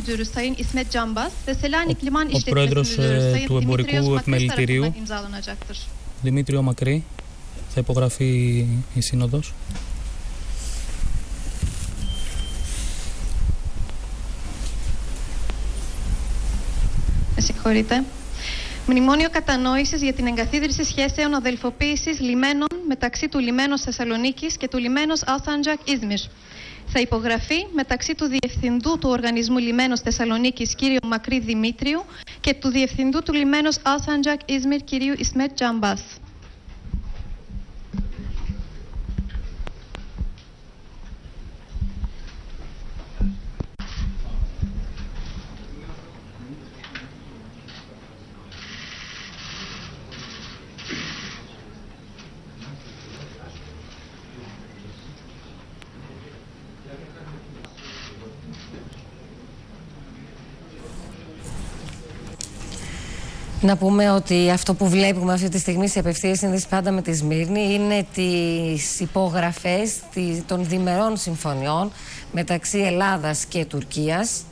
Müdürü Sayın İsmet Canbaz ve Selanik Liman ο İşletmesi πρόεδρος, Müdürü ε, Sayın του Εμπορικού Dimitrios Makris Επιμελητηρίου. tarafından imzalanacaktır. Δημήτριο Μακρύ. Θα υπογραφεί η σύνοδος. Με συγχωρείτε. Μνημόνιο κατανόηση για την εγκαθίδρυση σχέσεων αδελφοποίηση λιμένων μεταξύ του λιμένου Θεσσαλονίκη και του λιμένου Αλθάντζακ Ισμυρ. Θα υπογραφεί μεταξύ του Διευθυντού του Οργανισμού Λιμένου Θεσσαλονίκης κ. Μακρύ Δημήτριου και του Διευθυντού του Λιμένου Αλθάντζακ Ισμυρ κ. Ισμέτ Τζαμπά. Να πούμε ότι αυτό που βλέπουμε αυτή τη στιγμή σε απευθείας σύνδεση πάντα με τη Σμύρνη είναι τις υπογραφές τη- των διμερών συμφωνιών μεταξύ Ελλάδας και Τουρκίας.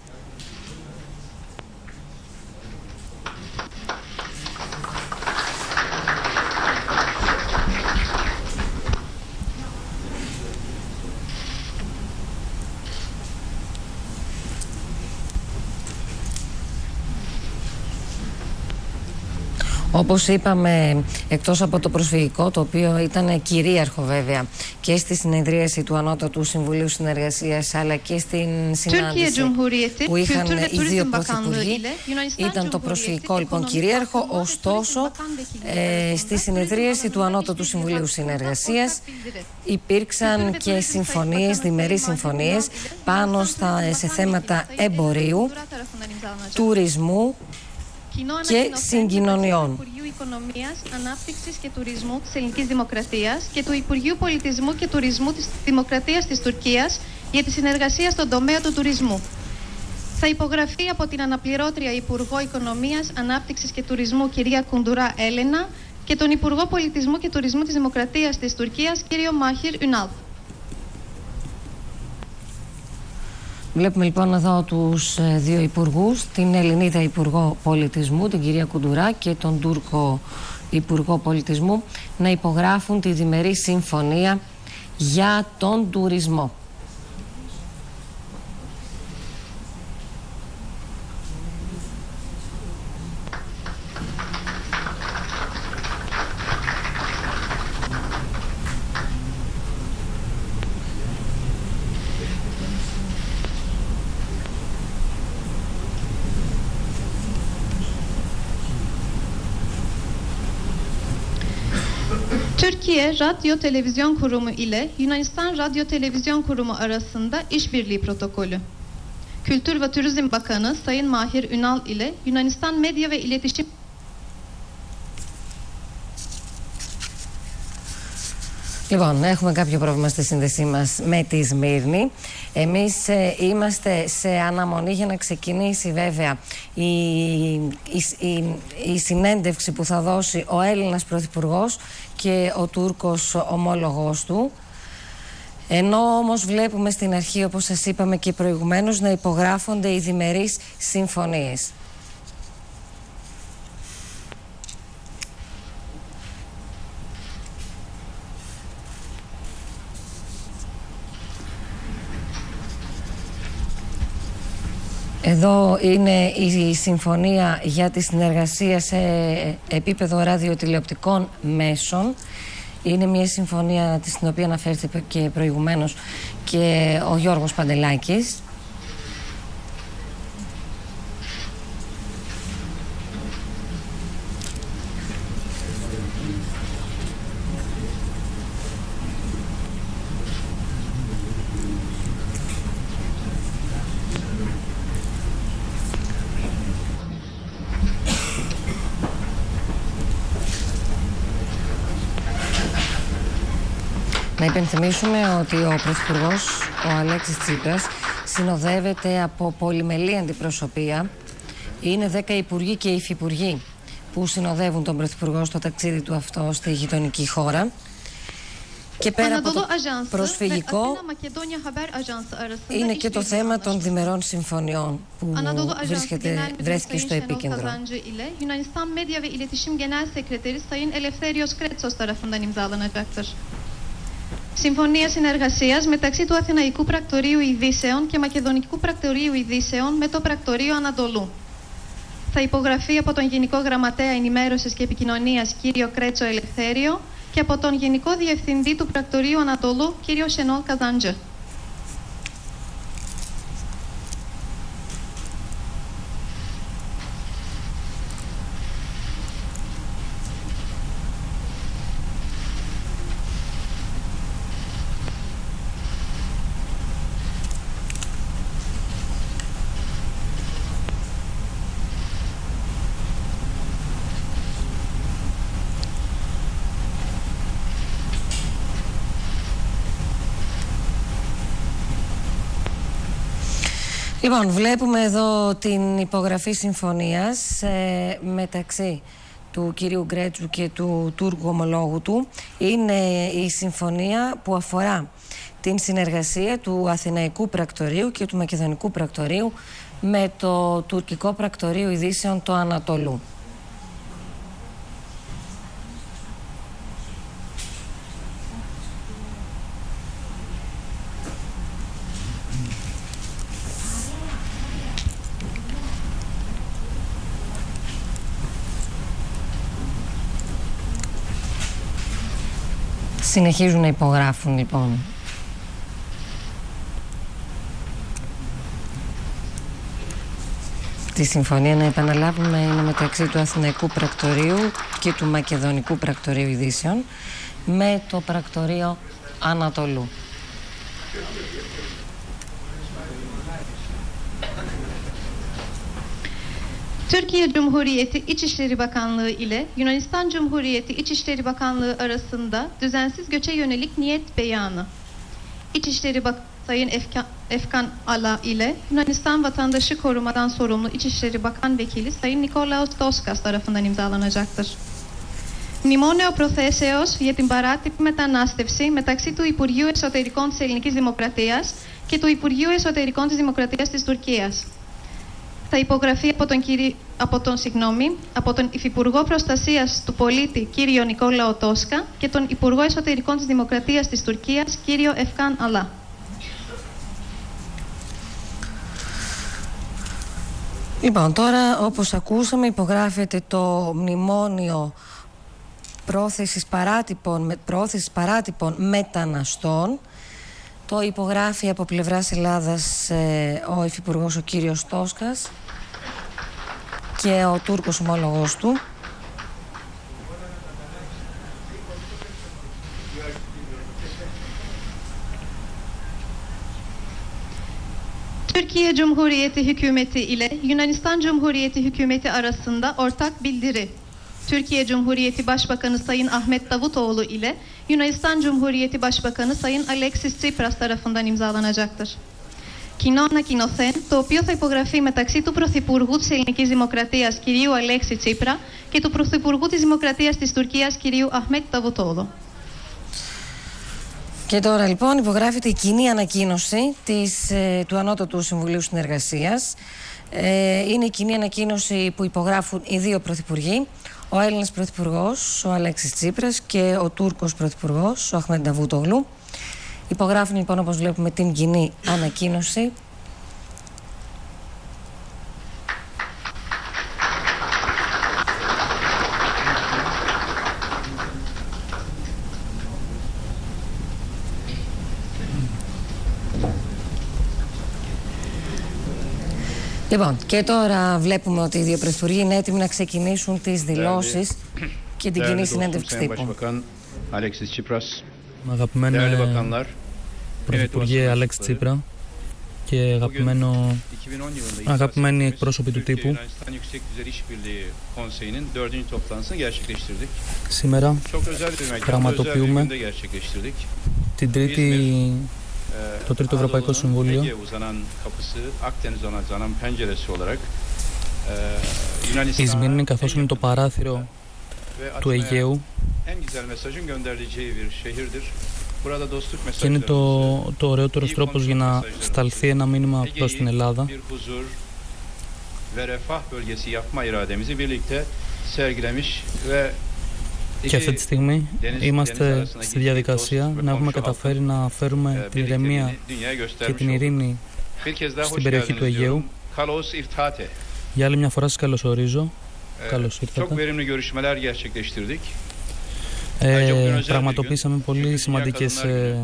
Όπως είπαμε, εκτός από το προσφυγικό, το οποίο ήταν κυρίαρχο βέβαια και στη συνεδρίαση του Ανώτατου Συμβουλίου Συνεργασίας αλλά και στην Türkiye συνάντηση Cumhuriyeti που είχαν Kültür ve οι δύο Turizm Bakanlığı πρωθυπουργοί, ile Yunanistan ήταν το Cumhuriyeti προσφυγικό λοιπόν Ekonomik κυρίαρχο, Kalkınma ve ωστόσο Turizm Bakan Vekilliği ε, arasında στη συνεδρίαση turizm του alanında Ανώτατου işbirliği Συμβουλίου hakkında Συνεργασίας ortak bildiri. υπήρξαν και συμφωνίες, διμερείς συμφωνίες πάνω στα, σε θέματα εμπορίου, τουρισμού Κοινό και ανακοινωθέν συγκοινωνιών. μεταξύ του Υπουργείου Οικονομίας, Ανάπτυξης και Τουρισμού της Ελληνικής Δημοκρατίας και του Υπουργείου Πολιτισμού και Τουρισμού της Δημοκρατίας της Τουρκίας για τη συνεργασία στον τομέα του τουρισμού. Θα υπογραφεί από την αναπληρώτρια Υπουργό Οικονομίας, Ανάπτυξης και Τουρισμού κυρία Κουντουρά Έλενα και τον Υπουργό Πολιτισμού και Τουρισμού της Δημοκρατίας της Τουρκίας κύριο Μάχυρ Ουνάλ. Βλέπουμε λοιπόν εδώ τους ε, δύο υπουργούς, την Ελληνίδα Υπουργό Πολιτισμού, την κυρία Κουντουρά και τον Τούρκο Υπουργό Πολιτισμού να υπογράφουν τη διμερή συμφωνία για τον τουρισμό. Türkiye Radyo Televizyon Kurumu ile Yunanistan Radyo Televizyon Kurumu arasında işbirliği protokolü. Kültür ve Turizm Bakanı Sayın Mahir Ünal ile Yunanistan Medya ve İletişim Λοιπόν, έχουμε κάποιο πρόβλημα στη σύνδεσή μας με τη Σμύρνη. Εμείς ε, είμαστε σε αναμονή για να ξεκινήσει βέβαια η, η, η, η συνέντευξη που θα δώσει ο Έλληνας Πρωθυπουργός και ο Τούρκος ομόλογός του. Ενώ όμως βλέπουμε στην αρχή, όπως σας είπαμε και προηγουμένως, να υπογράφονται οι διμερείς συμφωνίες. Εδώ είναι η συμφωνία για τη συνεργασία σε επίπεδο ραδιοτηλεοπτικών μέσων. Είναι μια συμφωνία στην οποία αναφέρθηκε και προηγουμένως και ο Γιώργος Παντελάκης. Υπενθυμίσουμε ότι ο Πρωθυπουργός, ο Αλέξης Τσίπρας, συνοδεύεται από πολυμελή αντιπροσωπεία. Είναι 10 υπουργοί και υφυπουργοί που συνοδεύουν τον Πρωθυπουργό στο ταξίδι του αυτό στη γειτονική χώρα. Και πέρα από το Anadolu Ajansı προσφυγικό ve Athena Makedonya Haber Ajansı arasında είναι και το işbirliği θέμα των anlaşması. διμερών συμφωνιών που Anadolu Ajansı βρίσκεται, Genel Müdürü βρέθηκε Sayın στο Şenol επίκεντρο. Kazancı ile Yunanistan Medya ve İletişim Genel Sekreteri Sayın Eleftherios Kretsos tarafından imzalanacaktır. Συμφωνία συνεργασίας μεταξύ του Αθηναϊκού Πρακτορείου Ειδήσεων και Μακεδονικού Πρακτορείου Ειδήσεων με το Πρακτορείο Ανατολού. Θα υπογραφεί από τον Γενικό Γραμματέα Ενημέρωσης και Επικοινωνίας κύριο Κρέτσο Ελευθέριο και από τον Γενικό Διευθυντή του Πρακτορείου Ανατολού κύριο Σενόλ Καζάντζε. Λοιπόν, βλέπουμε εδώ την υπογραφή συμφωνίας ε, μεταξύ του κυρίου Γκρέτσου και του Τούρκου ομολόγου του. Είναι η συμφωνία που αφορά την συνεργασία του Αθηναϊκού Πρακτορείου και του Μακεδονικού Πρακτορείου με το τουρκικό Πρακτορείο Ειδήσεων το Ανατολού. Συνεχίζουν να υπογράφουν λοιπόν. Τη συμφωνία να επαναλάβουμε είναι μεταξύ του Αθηναϊκού Πρακτορείου και του Μακεδονικού Πρακτορείου Ειδήσεων με το Πρακτορείο Ανατολού. Türkiye Cumhuriyeti İçişleri Bakanlığı ile Yunanistan Cumhuriyeti İçişleri Bakanlığı arasında düzensiz göçe yönelik niyet beyanı. İçişleri Bak Sayın Efkan, Efkan Ala ile Yunanistan Vatandaşı Korumadan sorumlu İçişleri Bakan Vekili Sayın Nikolaos Doskas tarafından imzalanacaktır. Μνημόνιο προθέσεως για την παράτυπη μετανάστευση μεταξύ του Υπουργείου Εσωτερικών της Ελληνικής Δημοκρατίας και του Υπουργείου Εσωτερικών της Δημοκρατίας της Τουρκίας. Θα υπογραφεί από τον, κύρι... από τον, συγγνώμη, από τον Υφυπουργό Προστασίας του Πολίτη κύριο Νικόλαο Τόσκα και τον Υπουργό Εσωτερικών της Δημοκρατίας της Τουρκίας κύριο Ευκάν Αλά. Λοιπόν, τώρα όπως ακούσαμε υπογράφεται το μνημόνιο πρόθεσης παράτυπων, με- πρόθεσης παράτυπων μεταναστών. Το υπογράφει από πλευράς Ελλάδας ε, ο Υφυπουργός ο κύριος Τόσκας και ο Τούρκος ομόλογος του. Türkiye Cumhuriyeti Hükümeti ile Yunanistan Cumhuriyeti Hükümeti arasında ortak bildiri. Türkiye Cumhuriyeti Başbakanı Sayın Ahmet Davutoğlu ile Yunanistan Cumhuriyeti Başbakanı Sayın Alexis Tsipras tarafından imzalanacaktır. Κοινό ανακοινωθέν, το οποίο θα υπογραφεί μεταξύ του Πρωθυπουργού της Ελληνικής Δημοκρατίας κυρίου Αλέξη Τσίπρα και του Πρωθυπουργού της Δημοκρατίας της Τουρκίας κυρίου Αχμέτ Ταβουτόδο. Και τώρα λοιπόν υπογράφεται η κοινή ανακοίνωση της, ε, του Ανώτατου Συμβουλίου Συνεργασίας. Ε, είναι η κοινή ανακοίνωση που υπογράφουν οι δύο πρωθυπουργοί, ο Έλληνας πρωθυπουργός, ο Αλέξης Τσίπρας και ο Τούρκος πρωθυπουργός, ο Αχμέν Νταβούτογλου. Υπογράφουν λοιπόν όπως βλέπουμε την κοινή ανακοίνωση Λοιπόν, και τώρα βλέπουμε ότι οι δύο είναι έτοιμοι να ξεκινήσουν τις δηλώσεις και την κοινή συνέντευξη τύπου. Αγαπημένο ε, Πρωθυπουργέ Αλέξη Τσίπρα και αγαπημένο, αγαπημένοι εκπρόσωποι του τύπου. Σήμερα πραγματοποιούμε την τρίτη το Τρίτο Ευρωπαϊκό Συμβούλιο. Πεισμήν είναι καθώς είναι το παράθυρο του Αιγαίου. και είναι το ωραιότερος τρόπος για να σταλθεί ένα μήνυμα προς την Ελλάδα. Και αυτή τη στιγμή είμαστε στη διαδικασία να έχουμε καταφέρει να φέρουμε e, την ηρεμία birlikteliğini dünyaya και göstermiş την olduk. ειρήνη. Bir kez daha στην hoş περιοχή του geldiniz Αιγαίου. diyorum. Kalos İftate. Για άλλη μια φορά σας καλωσορίζω. E, Καλώς Çok ήρθατε. verimli görüşmeler gerçekleştirdik. Ε, πραγματοποίησαμε πολύ σημαντικές ε,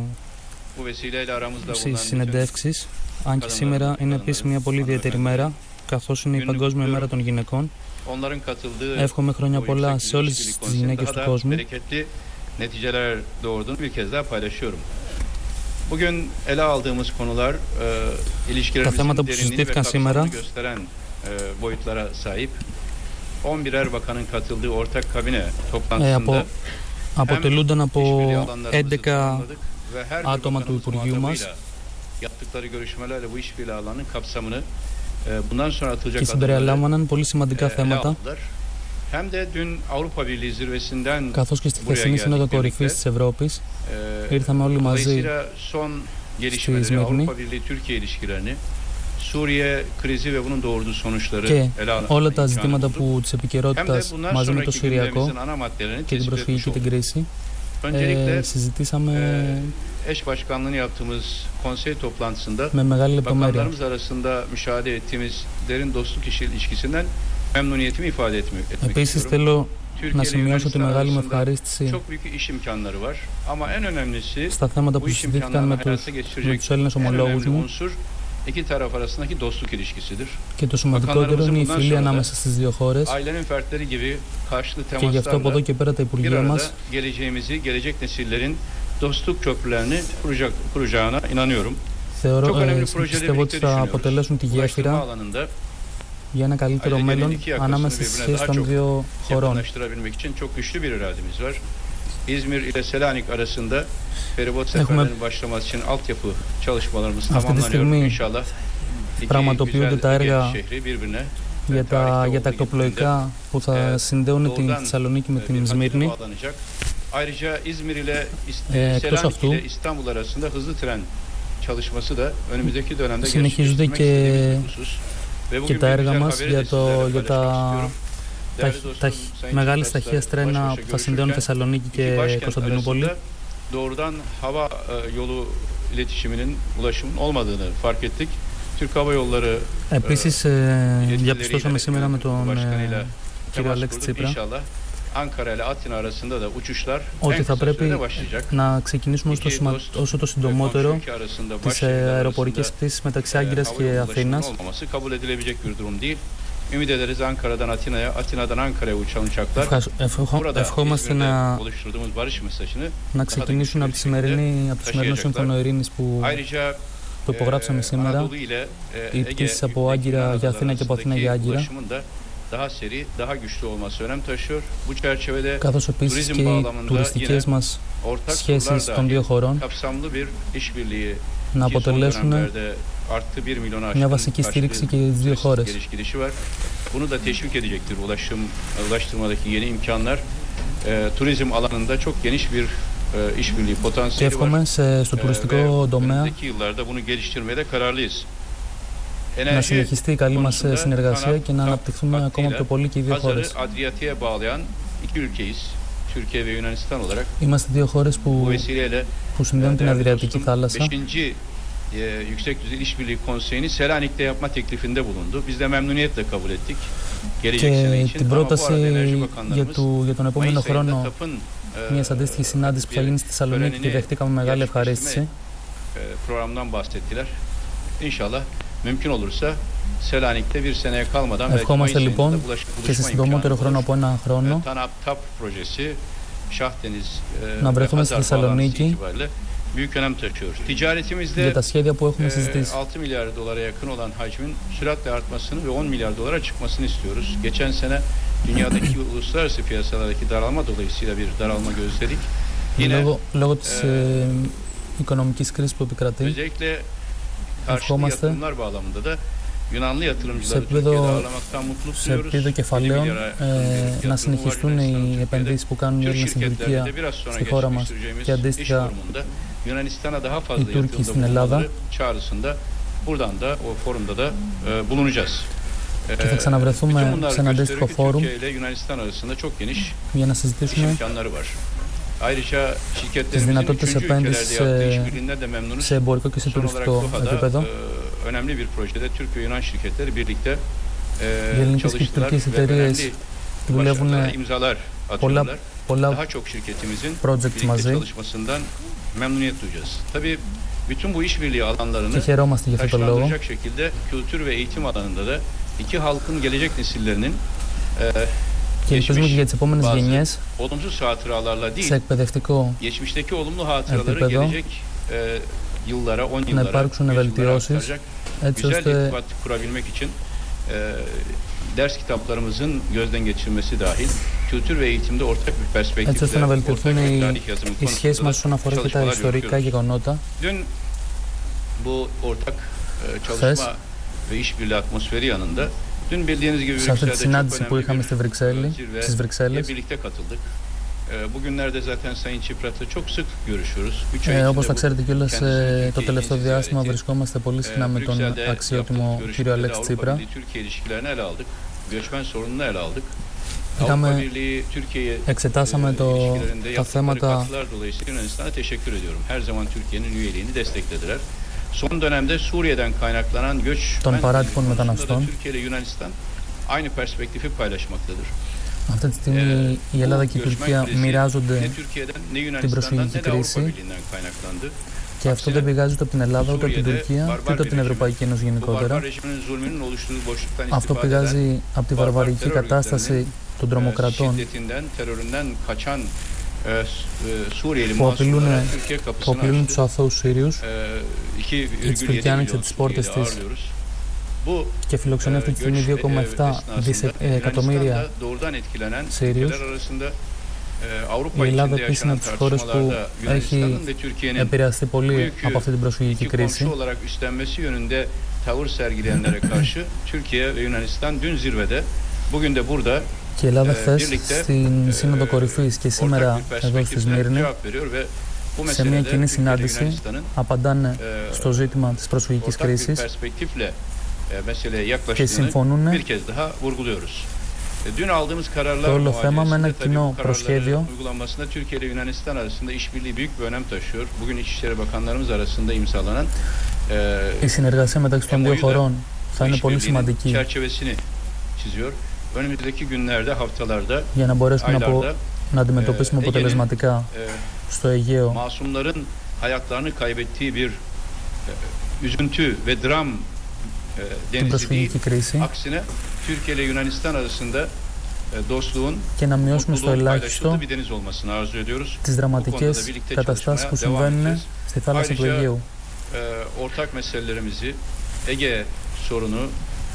Bu vesileyle aramızda συ- bulunan bütün συνεντεύξεις, αν και σήμερα είναι επίσης μια πολύ ιδιαίτερη μέρα, καθώς είναι η Παγκόσμια Μέρα των Γυναικών. onların katıldığı Εύχομαι χρόνια bu πολλά yüksek σε όλες ilişkili τις konseyin γυναίκες daha του da κόσμου. bereketli neticeler doğurduğunu bir kez daha paylaşıyorum. Bugün ele aldığımız konular e, ilişkilerimizin θέματα που derinliğini ve συζητήθηκαν kapsamını σήμερα gösteren e, boyutlara sahip. 11 erbakanın katıldığı ortak kabine Ε, toplantısında από, αποτελούνταν από işbirliği alanlarımızı 11 tamamladık ve her bir άτομα του bakanımız Υπουργείου μας muhatabıyla yaptıkları görüşmelerle bu işbirliği alanının kapsamını e, Και sonra atılacak πολύ σημαντικά θέματα. Καθώς και στη χθεσινή σύνοδο κορυφής της Ευρώπης e, ήρθαμε όλοι μαζί son στη κρίση, και όλα τα ζητήματα που της επικαιρότητας μαζί με το Συριακό και την προσφυγική την κρίση ε, συζητήσαμε eş başkanlığını yaptığımız konsey toplantısında με μεγάλη λεπτομέρεια. bakanlarımız arasında müşahede ettiğimiz derin dostluk işi- ilişkisinden memnuniyetimi ifade etmek, etmek Επίσης istiyorum. θέλω Türkiye να ile σημειώσω τη Yunanistan μεγάλη μου arasında ευχαρίστηση çok büyük iş imkanları var. Ama en önemlisi στα θέματα bu που iş συζητήθηκαν με imkanlarını τους, hayata με geçirecek τους Έλληνες en ομολόγους önemli μου unsur iki taraf arasındaki dostluk ilişkisidir. και το σημαντικότερο είναι η φιλία ανάμεσα στις δύο χώρες Ailenin fertleri gibi karşılıklı και γι' αυτό από εδώ temaslarla και πέρα τα bir Υπουργεία arada μας geleceğimizi, gelecek nesillerin Θεωρώ, Çok ε, πιστεύω ότι θα αποτελέσουν τη γέφυρα για ένα καλύτερο μέλλον ανάμεσα στις των δύο χωρών. Αυτή τη στιγμή πραγματοποιούνται τα έργα για τα, για ακτοπλοϊκά που θα συνδέουν την Θεσσαλονίκη με την Σμύρνη bağlanacak. Ayrıca İzmir ile İst- Ε, εκτός Selanik αυτού, ile İstanbul arasında hızlı tren çalışması da önümüzdeki dönemde Συνεχίζονται gerçekleştirmek και- istediğimiz bir husus. Ve bugün και τα bir έργα güzel μας haberi για, de το, sizlerle για paylaşmak τα, istiyorum. τα, Değerli dostum, τα Sayın μεγάλης Çağdaş'la ταχείας baş τρένα başa που θα συνδέουν görüşürken Θεσσαλονίκη iki και başkent Κωνσταντινούπολη. arasında doğrudan hava e, yolu iletişiminin, ulaşımın olmadığını fark ettik. Türk Hava Yolları Επίσης, ε, yetkilileriyle, διαπιστώσαμε σήμερα με τον başkanıyla ε, κύριο temas Αλέξη kurduk. Τσίπρα İnşallah ότι θα πρέπει να ξεκινήσουμε όσο το συντομότερο τι αεροπορικέ πτήσει μεταξύ Άγκυρας και Αθήνας. Ευχόμαστε να ξεκινήσουν από τη σημερινή συμφωνία ειρήνης που υπογράψαμε σήμερα, οι πτήσεις από Άγκυρα για Αθήνα και από Αθήνα για Άγκυρα. daha seri, daha güçlü olması önem taşıyor. Bu çerçevede καθώς επίσης Turizm και οι bağlamında τουριστικές yine μας ortak σχέσεις kurlar των da δύο χωρών kapsamlı bir işbirliği να ki son αποτελέσουν dönemlerde arttı 1 milyona μια aşkın βασική στήριξη karşılığı και για τις δύο turist χώρες. geliş gidişi var. Bunu da teşvik edecektir ulaşım ulaştırmadaki yeni imkanlar. E, turizm alanında çok geniş bir e, işbirliği Και potansiyeli var. εύχομαι σε, στο E, ve τουριστικό τομέα önümüzdeki yıllarda bunu geliştirmeye de kararlıyız. Να συνεχιστεί η καλή μας ε, συνεργασία και να αναπτυχθούν ακόμα πιο πολύ και οι δύο χώρες. Είμαστε δύο χώρες που συνδέουν την Αδριατική θάλασσα. Και την πρόταση για τον επόμενο χρόνο μια αντίστοιχη συνάντηση που θα γίνει στη Θεσσαλονίκη τη δεχτήκαμε μεγάλη ευχαρίστηση mümkün olursa Selanik'te bir seneye kalmadan belki Ευχόμαστε Mayıs λοιπόν ayında bulaş, και σε buluşma συντομότερο imkanı χρόνο olur. από ένα χρόνο TANAP TAP projesi Şahdeniz e, Να ve βρεθούμε στη Hazar Θεσσαλονίκη. bağlantısı itibariyle büyük önem taşıyor. Ticaretimizde για τα σχέδια που έχουμε e, συζητήσει. 6 milyar dolara yakın olan hacmin süratle artmasını ve 10 milyar dolara çıkmasını istiyoruz. Geçen sene dünyadaki uluslararası piyasalardaki daralma dolayısıyla bir daralma gözledik. Yine Λόγω, λόγω της ε, ε, οικονομικής κρίσης που επικρατεί, Αυχόμαστε σε επίπεδο κεφαλαίων να συνεχιστούν οι επενδύσει που κάνουν η Ελλάδα και η Τουρκία στην Ελλάδα. Και θα ξαναβρεθούμε σε ένα αντίστοιχο φόρουμ για να συζητήσουμε. Ayrıca τις şirketlerimizin δυνατότητες üçüncü ülkelerde επένδυσης yaptığı σε, işbirliğinden de memnunuz. σε εμπορικό και σε Son olarak τουριστικό Doha'da επίπεδο. e, önemli bir projede Türk ve Yunan şirketleri birlikte e, Οι ελληνικές και οι çalıştılar τουρκικές ve εταιρείες önemli δουλεύουν başarılara imzalar πολλά, atıyorlar. πολλά Daha çok şirketimizin projects birlikte μαζί çalışmasından memnuniyet duyacağız. Tabii bütün bu işbirliği και alanlarını χαιρόμαστε για αυτό το λόγο. taşlandıracak şekilde kültür ve eğitim alanında da iki halkın gelecek nesillerinin e, Και ελπίζουμε και για τις επόμενες bazı γενιές olumsuz hatıralarla değil, σε εκπαιδευτικό geçmişteki olumlu hatıraları Επίπεδο. gelecek e, yıllara, 10 να yıllara, υπάρξουν 5 yıllara βελτιώσεις aktaracak έτσι güzel ώστε irtibat kurabilmek için e, ders kitaplarımızın gözden geçirilmesi dahil kültür ve eğitimde ortak bir perspektifle έτσι ώστε να ortak βελτιωθούν bir οι, tarih yazımı οι σχέσεις konusunda μας όσον αφορά και τα çalışmalar ιστορικά yürütüyoruz. γεγονότα. Dün bu ortak e, çalışma ve işbirliği atmosferi yanında Σε αυτή τη συνάντηση που είχαμε στη Βρυξέλλη, στις Βρυξέλλες, Όπως θα ξέρετε κιόλας, ε, το τελευταίο διάστημα βρισκόμαστε πολύ συχνά με τον αξιότιμο κύριο Αλέξη Τσίπρα. Είχαμε, εξετάσαμε τα θέματα των παράτυπων μεταναστών. Αυτή τη στιγμή η Ελλάδα και η Τουρκία μοιράζονται την προσφυγική κρίση και αυτό δεν πηγάζεται από την Ελλάδα ούτε από την Τουρκία ούτε από την Ευρωπαϊκή Ένωση γενικότερα. Αυτό πηγάζει από τη βαρβαρική κατάσταση των τρομοκρατών που απειλούν, που απειλούν τους αθώους Σύριους. Ή τις και τις πόρτες φιλοξενεί αυτή τη στιγμή 2,7 δισεκατομμύρια Σύριους. Η Ελλάδα επίσης είναι από τις χώρες που έχει επηρεαστεί πολύ από αυτή την προσφυγική κρίση. Και η Ελλάδα, χθες στην Σύνοδο Κορυφής και σήμερα εδώ στη Σμύρνη, σε μια κοινή συνάντηση, απαντάνε στο ζήτημα της προσφυγικής κρίσης. Και συμφωνούν το όλο θέμα με ένα κοινό προσχέδιο. Η συνεργασία μεταξύ των δύο χωρών θα είναι πολύ σημαντική. Για να μπορέσουμε aylarda, να, αντιμετωπίσουμε αποτελεσματικά στο Αιγαίο. Μασumların hayatlarını κρίση. Και να μειώσουμε στο ελάχιστο τις δραματικές καταστάσεις που συμβαίνουν στη θάλασσα του Αιγαίου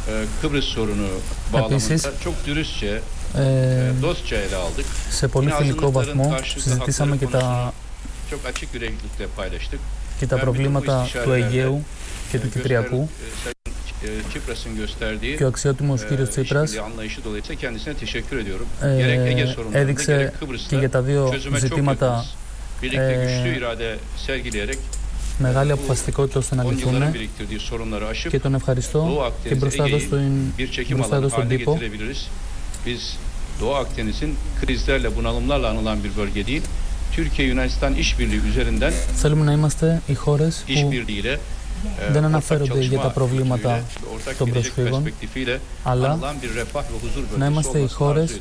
e, Kıbrıs sorunu bağlamında Επίσης, çok dürüstçe, Ε, e, dostça ele aldık. σε πολύ Yine φιλικό azınlıkların βαθμό karşılıklı συζητήσαμε hakları και τα, konusunu çok açık yüreklilikle paylaştık. και τα Ben bütün bu προβλήματα του istişarelerde, Αιγαίου και e, του göster- Κυπριακού e, Sayın e, Çipras'ın gösterdiği και ο αξιότιμος e, κύριος Τσίπρας işbirliği anlayışı dolayısıyla kendisine teşekkür ediyorum. ε, gerek Ege sorunlarında έδειξε gerek και Kıbrıs'ta για τα δύο çözüme çok ζητήματα yakınız μεγάλη αποφασιστικότητα ώστε να λυθούμε. Και τον ευχαριστώ. και μπροστά εδώ στον, μπροστά τύπο. Θέλουμε να είμαστε οι χώρες που δεν αναφέρονται για τα προβλήματα των προσφύγων, αλλά να είμαστε οι χώρες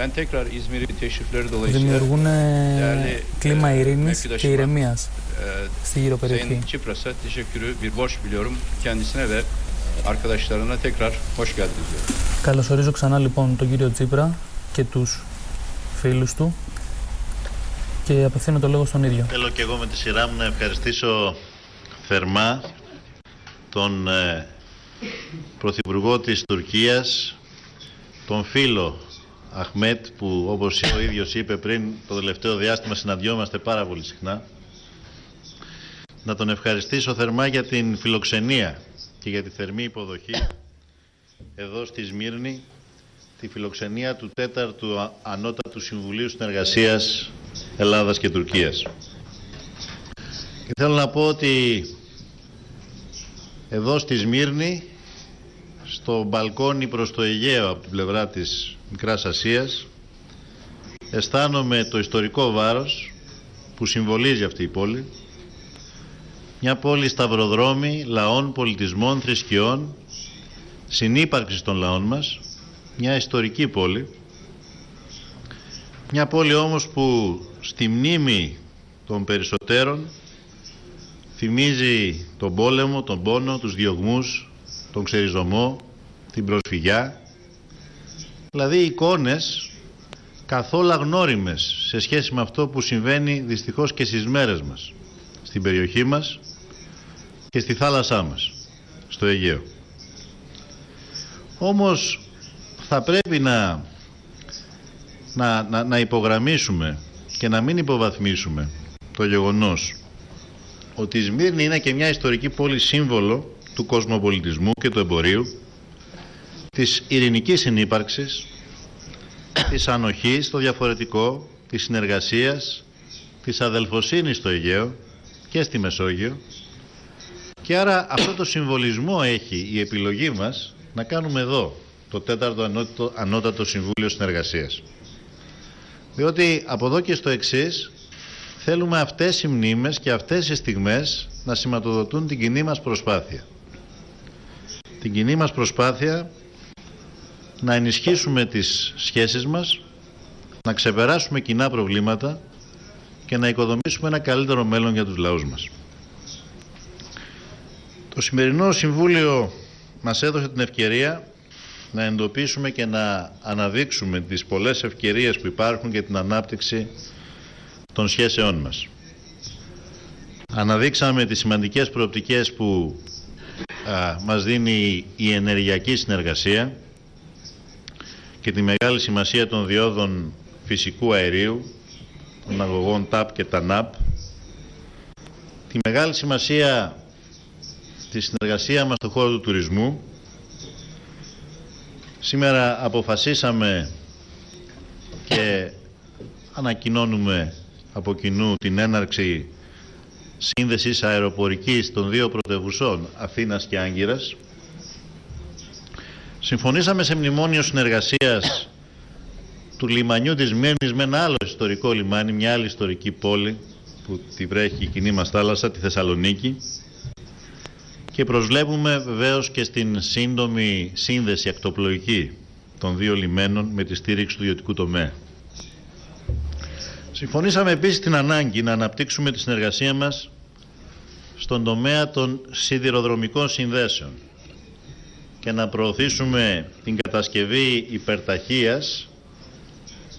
Ben tekrar İzmir'i teşrifleri που dolayısıyla δημιουργούν değerli, κλίμα e, ειρήνης και mevkidaşıma, ηρεμίας e, στη γύρω περιοχή. Sayın Çipras'a teşekkürü bir borç biliyorum. Kendisine ve arkadaşlarına tekrar hoş geldiniz diyorum. Καλωσορίζω ξανά λοιπόν τον κύριο Τσίπρα και τους φίλους του και απευθύνω το λόγο στον ίδιο. Θέλω και εγώ με τη σειρά μου να ευχαριστήσω θερμά τον ε, Πρωθυπουργό της Τουρκίας, τον φίλο Αχμέτ που όπως ο ίδιος είπε πριν το τελευταίο διάστημα συναντιόμαστε πάρα πολύ συχνά. Να τον ευχαριστήσω θερμά για την φιλοξενία και για τη θερμή υποδοχή εδώ στη Σμύρνη τη φιλοξενία του τέταρτου Ανώτατου Συμβουλίου Συνεργασίας Ελλάδας και Τουρκίας. Και θέλω να πω ότι εδώ στη Σμύρνη, στο μπαλκόνι προς το Αιγαίο από την πλευρά της Μικράς Ασίας, αισθάνομαι το ιστορικό βάρος που συμβολίζει αυτή η πόλη. Μια πόλη σταυροδρόμη λαών, πολιτισμών, θρησκειών, συνύπαρξης των λαών μας, μια ιστορική πόλη. Μια πόλη όμως που στη μνήμη των περισσότερων θυμίζει τον πόλεμο, τον πόνο, τους διωγμούς, τον ξεριζωμό, την προσφυγιά. Δηλαδή εικόνες καθόλου αγνώριμες σε σχέση με αυτό που συμβαίνει δυστυχώς και στις μέρες μας, στην περιοχή μας και στη θάλασσά μας, στο Αιγαίο. Όμως θα πρέπει να, να, να, να υπογραμμίσουμε και να μην υποβαθμίσουμε το γεγονός ότι η Σμύρνη είναι και μια ιστορική πόλη σύμβολο του κοσμοπολιτισμού και του εμπορίου, της ειρηνικής συνύπαρξης, της ανοχής στο διαφορετικό, της συνεργασίας, της αδελφοσύνης στο Αιγαίο και στη Μεσόγειο και άρα αυτό το συμβολισμό έχει η επιλογή μας να κάνουμε εδώ το τέταρτο ανώτατο, ανώτατο Συμβούλιο Συνεργασίας. Διότι από εδώ και στο εξής θέλουμε αυτές οι μνήμες και αυτές οι στιγμές να σηματοδοτούν την κοινή μας προσπάθεια. Την κοινή μας προσπάθεια να ενισχύσουμε τις σχέσεις μας, να ξεπεράσουμε κοινά προβλήματα και να οικοδομήσουμε ένα καλύτερο μέλλον για τους λαούς μας. Το σημερινό Συμβούλιο μας έδωσε την ευκαιρία να εντοπίσουμε και να αναδείξουμε τις πολλές ευκαιρίες που υπάρχουν για την ανάπτυξη των σχέσεών μας. Αναδείξαμε τις σημαντικές προοπτικές που α, μας δίνει η ενεργειακή συνεργασία και τη μεγάλη σημασία των διόδων φυσικού αερίου, των αγωγών ΤΑΠ και ΤΑΝΑΠ, τη μεγάλη σημασία τη συνεργασία μας στον χώρο του τουρισμού. Σήμερα αποφασίσαμε και ανακοινώνουμε από κοινού την έναρξη σύνδεσης αεροπορικής των δύο πρωτευουσών Αθήνας και Άγκυρας. Συμφωνήσαμε σε μνημόνιο συνεργασίας του λιμανιού της Μύρνης με ένα άλλο ιστορικό λιμάνι, μια άλλη ιστορική πόλη που τη βρέχει η κοινή μας θάλασσα, τη Θεσσαλονίκη και προσβλέπουμε βεβαίως και στην σύντομη σύνδεση ακτοπλοϊκή των δύο λιμένων με τη στήριξη του ιδιωτικού τομέα. Συμφωνήσαμε επίσης την ανάγκη να αναπτύξουμε τη συνεργασία μας στον τομέα των σιδηροδρομικών συνδέσεων και να προωθήσουμε την κατασκευή υπερταχείας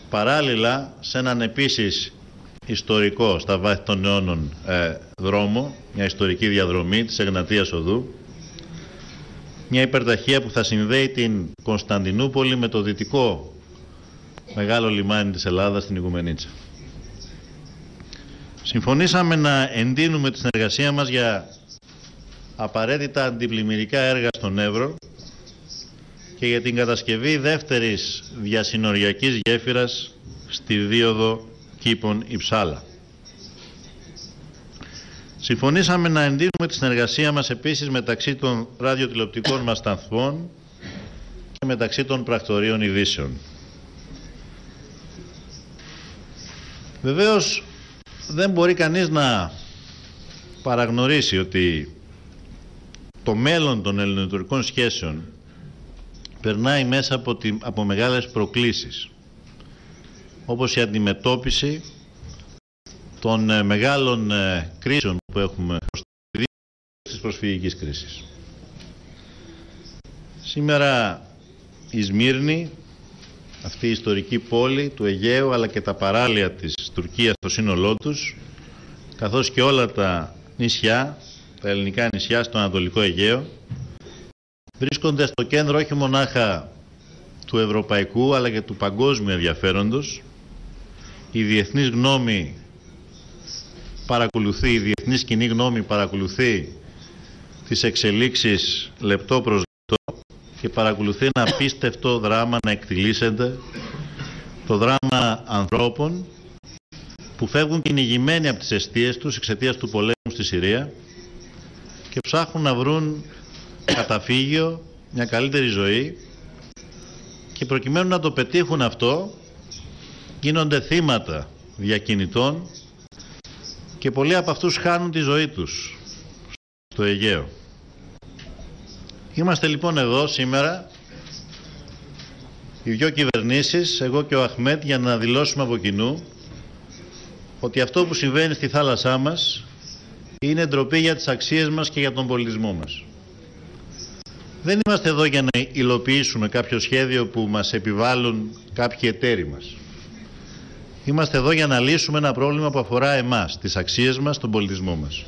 παράλληλα σε έναν επίσης ιστορικό στα βάθη των αιώνων ε, δρόμο, μια ιστορική διαδρομή της Εγνατίας Οδού, μια υπερταχεία που θα συνδέει την Κωνσταντινούπολη με το δυτικό μεγάλο λιμάνι της Ελλάδας, την Οικουμενίτσα. Συμφωνήσαμε να εντείνουμε τη συνεργασία μας για απαραίτητα αντιπλημμυρικά έργα στον Εύρο και για την κατασκευή δεύτερης διασυνοριακής γέφυρας στη δίωδο Κήπων Υψάλα. Συμφωνήσαμε να εντείνουμε τη συνεργασία μας επίσης μεταξύ των ραδιοτηλεοπτικών μας σταθμών και μεταξύ των πρακτορείων ειδήσεων. Βεβαίως δεν μπορεί κανείς να παραγνωρίσει ότι το μέλλον των ελληνοτουρκικών σχέσεων περνάει μέσα από, τη, από μεγάλες προκλήσεις όπως η αντιμετώπιση των ε, μεγάλων ε, κρίσεων που έχουμε της προσφυγικής κρίσης. Σήμερα η Σμύρνη, αυτή η ιστορική πόλη του Αιγαίου αλλά και τα παράλια της Τουρκίας στο σύνολό τους καθώς και όλα τα νησιά, τα ελληνικά νησιά στο Ανατολικό Αιγαίο βρίσκονται στο κέντρο όχι μονάχα του ευρωπαϊκού αλλά και του παγκόσμιου ενδιαφέροντος. Η διεθνής γνώμη παρακολουθεί, η διεθνής κοινή γνώμη παρακολουθεί τις εξελίξεις λεπτό προς λεπτό και παρακολουθεί ένα απίστευτο δράμα να εκτιλήσεται, το δράμα ανθρώπων που φεύγουν κυνηγημένοι από τις αιστείες τους εξαιτίας του πολέμου στη Συρία και ψάχνουν να βρουν καταφύγιο, μια καλύτερη ζωή και προκειμένου να το πετύχουν αυτό γίνονται θύματα διακινητών και πολλοί από αυτούς χάνουν τη ζωή τους στο Αιγαίο. Είμαστε λοιπόν εδώ σήμερα οι δυο κυβερνήσεις, εγώ και ο Αχμέτ για να δηλώσουμε από κοινού ότι αυτό που συμβαίνει στη θάλασσά μας είναι ντροπή για τις αξίες μας και για τον πολιτισμό μας. Δεν είμαστε εδώ για να υλοποιήσουμε κάποιο σχέδιο που μας επιβάλλουν κάποιοι εταίροι μας. Είμαστε εδώ για να λύσουμε ένα πρόβλημα που αφορά εμάς, τις αξίες μας, τον πολιτισμό μας.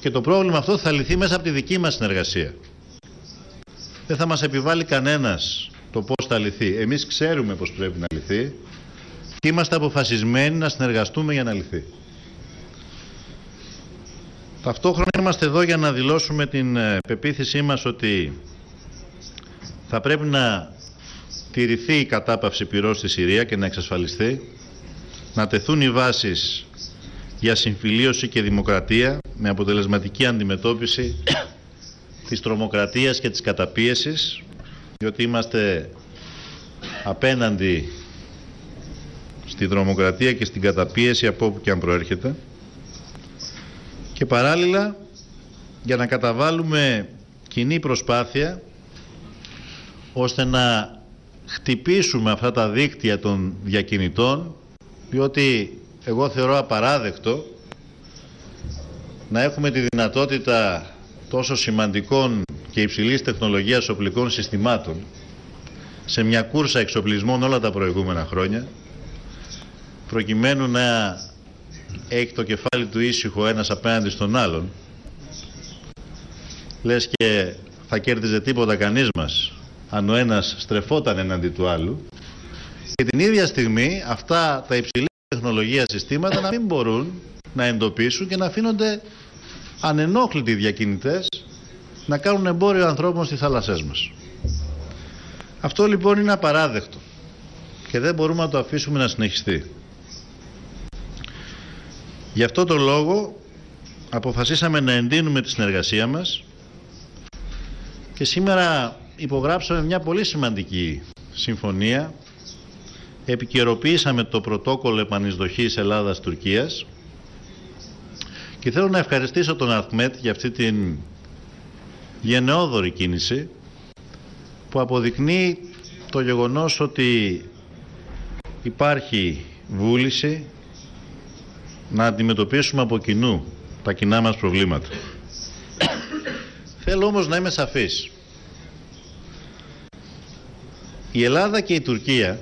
Και το πρόβλημα αυτό θα λυθεί μέσα από τη δική μας συνεργασία. Δεν θα μας επιβάλλει κανένας το πώς θα λυθεί. Εμείς ξέρουμε πώς πρέπει να λυθεί και είμαστε αποφασισμένοι να συνεργαστούμε για να λυθεί. Ταυτόχρονα είμαστε εδώ για να δηλώσουμε την ε, πεποίθησή μας ότι θα πρέπει να τηρηθεί η κατάπαυση πυρός στη Συρία και να εξασφαλιστεί, να τεθούν οι βάσεις για συμφιλίωση και δημοκρατία με αποτελεσματική αντιμετώπιση της τρομοκρατίας και της καταπίεσης, διότι είμαστε απέναντι στη δρομοκρατία και στην καταπίεση από όπου και αν προέρχεται. Και παράλληλα για να καταβάλουμε κοινή προσπάθεια ώστε να χτυπήσουμε αυτά τα δίκτυα των διακινητών διότι εγώ θεωρώ απαράδεκτο να έχουμε τη δυνατότητα τόσο σημαντικών και υψηλής τεχνολογίας οπλικών συστημάτων σε μια κούρσα εξοπλισμών όλα τα προηγούμενα χρόνια προκειμένου να έχει το κεφάλι του ήσυχο ένας απέναντι στον άλλον λες και θα κέρδιζε τίποτα κανείς μας αν ο ένας στρεφόταν εναντί του άλλου. Και την ίδια στιγμή αυτά τα υψηλή τεχνολογία συστήματα να μην μπορούν να εντοπίσουν και να αφήνονται ανενόχλητοι διακινητές να κάνουν εμπόριο ανθρώπων στις θάλασσές μας. Αυτό λοιπόν είναι απαράδεκτο και δεν μπορούμε να το αφήσουμε να συνεχιστεί. Γι' αυτό το λόγο αποφασίσαμε να εντείνουμε τη συνεργασία μας και σήμερα υπογράψαμε μια πολύ σημαντική συμφωνία επικαιροποίησαμε το πρωτόκολλο επανεισδοχής Ελλάδας-Τουρκίας και θέλω να ευχαριστήσω τον Αχμέτ για αυτή την γενναιόδορη κίνηση που αποδεικνύει το γεγονός ότι υπάρχει βούληση να αντιμετωπίσουμε από κοινού τα κοινά μας προβλήματα. Θέλω όμως να είμαι σαφής. Η Ελλάδα και η Τουρκία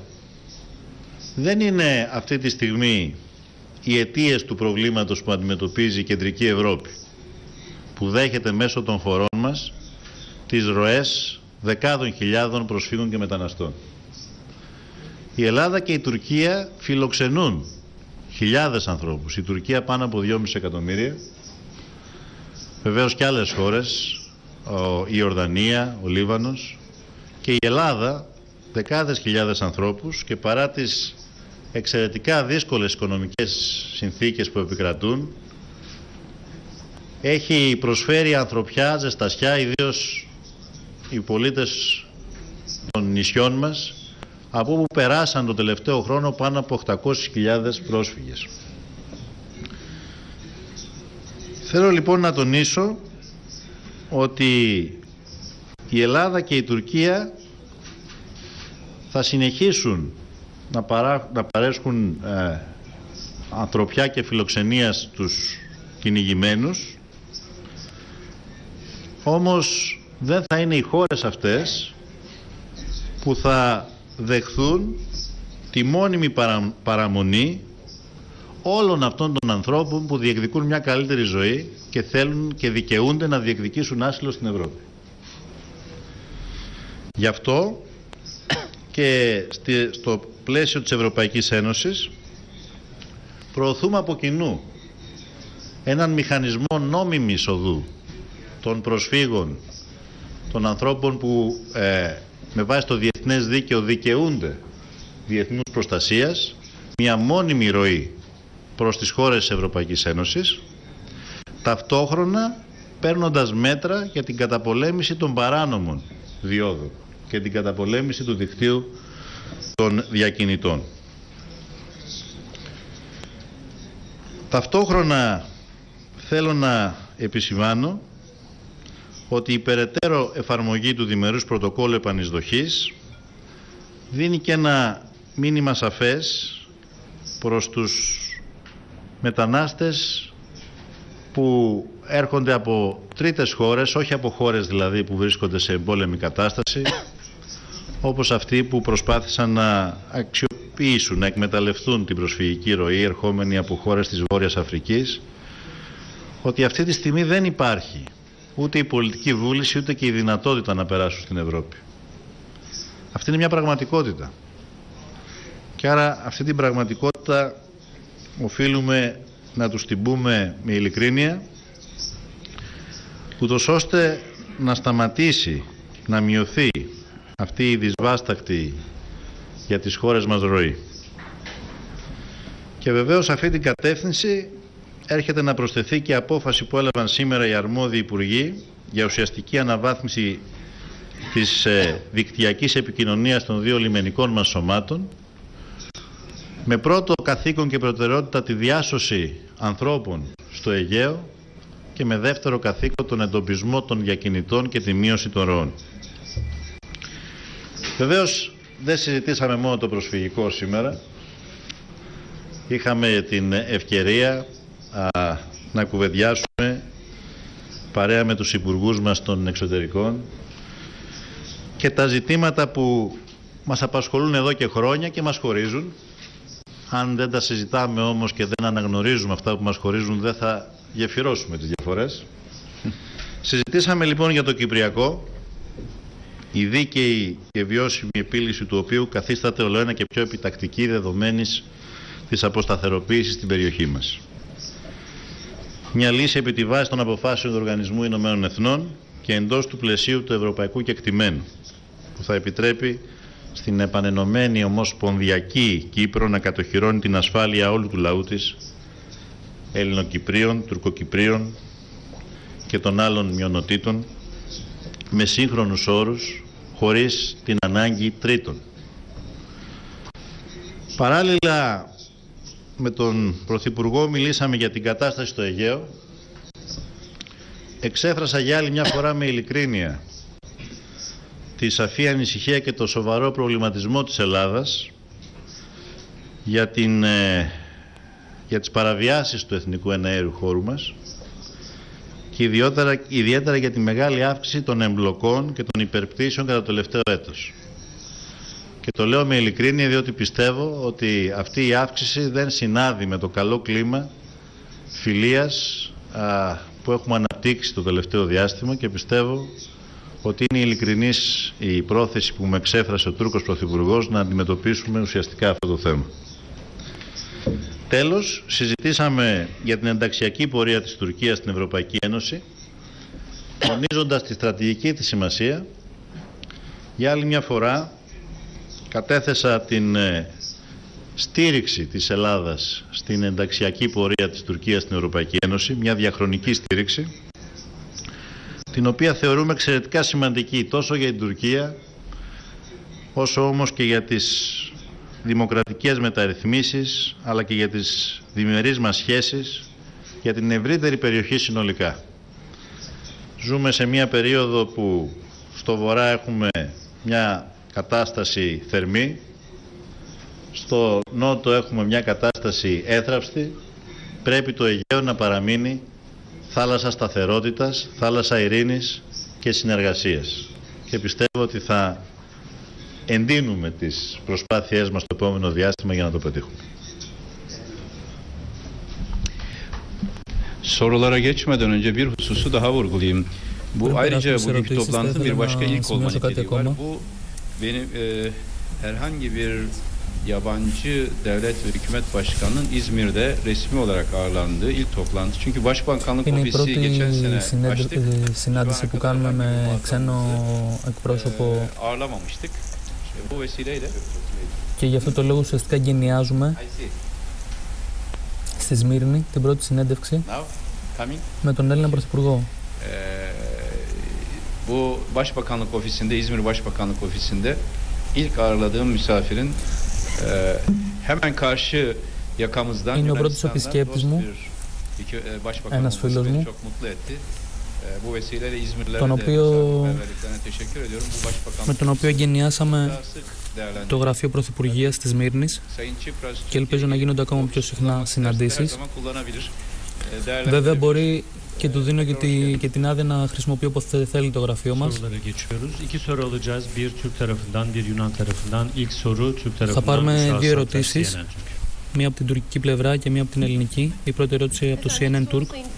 δεν είναι αυτή τη στιγμή οι αιτίες του προβλήματος που αντιμετωπίζει η Κεντρική Ευρώπη που δέχεται μέσω των χωρών μας τις ροές δεκάδων χιλιάδων προσφύγων και μεταναστών. Η Ελλάδα και η Τουρκία φιλοξενούν χιλιάδες ανθρώπους. Η Τουρκία πάνω από 2,5 εκατομμύρια. Βεβαίως και άλλες χώρες, η Ορδανία, ο Λίβανος και η Ελλάδα δεκάδες χιλιάδες ανθρώπους και παρά τις εξαιρετικά δύσκολες οικονομικές συνθήκες που επικρατούν έχει προσφέρει ανθρωπιά, ζεστασιά, ιδίως οι πολίτες των νησιών μας από όπου περάσαν το τελευταίο χρόνο πάνω από 800.000 πρόσφυγες. Θέλω λοιπόν να τονίσω ότι η Ελλάδα και η Τουρκία θα συνεχίσουν να, παρά, να παρέσχουν ε, ανθρωπιά και φιλοξενίας στους κυνηγημένους όμως δεν θα είναι οι χώρες αυτές που θα δεχθούν τη μόνιμη παραμονή όλων αυτών των ανθρώπων που διεκδικούν μια καλύτερη ζωή και θέλουν και δικαιούνται να διεκδικήσουν άσυλο στην Ευρώπη. Γι' αυτό και στο πλαίσιο της Ευρωπαϊκής Ένωσης προωθούμε από κοινού έναν μηχανισμό νόμιμης οδού των προσφύγων, των ανθρώπων που ε, με βάση το διεθνές δίκαιο δικαιούνται διεθνούς προστασίας, μια μόνιμη ροή προς τις χώρες της Ευρωπαϊκής Ένωσης, ταυτόχρονα παίρνοντας μέτρα για την καταπολέμηση των παράνομων διόδων και την καταπολέμηση του δικτύου των διακινητών. Ταυτόχρονα θέλω να επισημάνω ότι η περαιτέρω εφαρμογή του διμερούς πρωτοκόλλου επανεισδοχής δίνει και ένα μήνυμα σαφές προς τους μετανάστες που έρχονται από τρίτες χώρες, όχι από χώρες δηλαδή που βρίσκονται σε εμπόλεμη κατάσταση, όπως αυτοί που προσπάθησαν να αξιοποιήσουν, να εκμεταλλευτούν την προσφυγική ροή ερχόμενοι από χώρες της Βόρειας Αφρικής, ότι αυτή τη στιγμή δεν υπάρχει ούτε η πολιτική βούληση ούτε και η δυνατότητα να περάσουν στην Ευρώπη. Αυτή είναι μια πραγματικότητα. Και άρα αυτή την πραγματικότητα οφείλουμε να τους την πούμε με ειλικρίνεια ούτως ώστε να σταματήσει, να μειωθεί αυτή η δυσβάστακτη για τις χώρες μας ροή. Και βεβαίως αυτή την κατεύθυνση έρχεται να προσθεθεί και απόφαση που έλαβαν σήμερα οι αρμόδιοι υπουργοί για ουσιαστική αναβάθμιση της ε, δικτυακής επικοινωνίας των δύο λιμενικών μας σωμάτων με πρώτο καθήκον και προτεραιότητα τη διάσωση ανθρώπων στο Αιγαίο και με δεύτερο καθήκον τον εντοπισμό των διακινητών και τη μείωση των ροών. Βεβαίως δεν συζητήσαμε μόνο το προσφυγικό σήμερα. Είχαμε την ευκαιρία να κουβεντιάσουμε παρέα με τους υπουργούς μας των εξωτερικών και τα ζητήματα που μας απασχολούν εδώ και χρόνια και μας χωρίζουν. Αν δεν τα συζητάμε όμως και δεν αναγνωρίζουμε αυτά που μας χωρίζουν δεν θα γεφυρώσουμε τις διαφορές. Συζητήσαμε λοιπόν για το Κυπριακό, η δίκαιη και βιώσιμη επίλυση του οποίου καθίσταται όλο ένα και πιο επιτακτική δεδομένης της αποσταθεροποίησης στην περιοχή μας. Μια λύση επί τη βάση των αποφάσεων του Οργανισμού Ηνωμένων Εθνών και εντός του πλαισίου του ευρωπαϊκού κεκτημένου, που θα επιτρέπει στην επανενωμένη ομοσπονδιακή Κύπρο να κατοχυρώνει την ασφάλεια όλου του λαού της, Ελληνοκυπρίων, Τουρκοκυπρίων και των άλλων μειονοτήτων, με σύγχρονους όρους, χωρίς την ανάγκη τρίτων. Παράλληλα με τον Πρωθυπουργό μιλήσαμε για την κατάσταση στο Αιγαίο. Εξέφρασα για άλλη μια φορά με ειλικρίνεια τη σαφή ανησυχία και το σοβαρό προβληματισμό της Ελλάδας για, την, ε, για τις παραβιάσεις του εθνικού εναέρου χώρου μας και ιδιότερα, ιδιαίτερα για τη μεγάλη αύξηση των εμπλοκών και των υπερπτήσεων κατά το τελευταίο έτος. Και το λέω με ειλικρίνεια διότι πιστεύω ότι αυτή η αύξηση δεν συνάδει με το καλό κλίμα φιλίας που έχουμε αναπτύξει το τελευταίο διάστημα και πιστεύω ότι είναι ειλικρινής η πρόθεση που με εξέφρασε ο Τούρκος Πρωθυπουργός να αντιμετωπίσουμε ουσιαστικά αυτό το θέμα. Τέλος, συζητήσαμε για την ενταξιακή πορεία της Τουρκίας στην Ευρωπαϊκή Ένωση, τονίζοντας τη στρατηγική της σημασία. Για άλλη μια φορά κατέθεσα την ε, στήριξη της Ελλάδας στην ενταξιακή πορεία της Τουρκίας στην Ευρωπαϊκή Ένωση, μια διαχρονική στήριξη, την οποία θεωρούμε εξαιρετικά σημαντική τόσο για την Τουρκία, όσο όμως και για τις δημοκρατικές μεταρρυθμίσεις, αλλά και για τις διμερείς μας σχέσεις, για την ευρύτερη περιοχή συνολικά. Ζούμε σε μια περίοδο που στο βορρά έχουμε μια κατάσταση θερμή. Στο νότο έχουμε μια κατάσταση έθραυστη. Πρέπει το Αιγαίο να παραμείνει θάλασσα σταθερότητας, θάλασσα ειρήνης και συνεργασίας. Και πιστεύω ότι θα εντείνουμε τις προσπάθειές μας το επόμενο διάστημα για να το πετύχουμε. Sorulara geçmeden önce bir hususu daha vurgulayayım. Bu ayrıca bugünkü toplantının bir başka ilk olma niteliği var. Bu benim e, herhangi bir yabancı devlet ve hükümet başkanının İzmir'de resmi olarak ağırlandığı ilk toplantı. Çünkü Başbakanlık Είναι η ofisi geçen πρώτη sene συνέντε- açtık. ε, συνάντηση που κάνουμε με ξένο εκπρόσωπο Ee, ağırlamamıştık. E, bu vesileyle και γι' αυτό το λόγο ουσιαστικά γενιάζουμε I see. στη Σμύρνη την πρώτη συνέντευξη Now coming. με τον Έλληνα Πρωθυπουργό. Ee, bu Başbakanlık ofisinde, İzmir Başbakanlık ofisinde ilk ağırladığım misafirin e, hemen karşı yakamızdan Είναι ο πρώτος Yunanistan'dan επισκέπτης dost μου. bir iki, e, başbakan Ένας olması φίλος beni μου. çok mutlu etti. Με τον οποίο εγγενιάσαμε το γραφείο πρωθυπουργίας της Μύρνης και ελπίζω να γίνονται ακόμα πιο συχνά συναντήσεις. Βέβαια, μπορεί και του δίνω και την άδεια να χρησιμοποιεί θέλει το γραφείο μας. Θα πάρουμε δύο ερωτήσεις, μία από την τουρκική πλευρά και μία από την ελληνική. Η πρώτη ερώτηση από το CNN Τουρκ.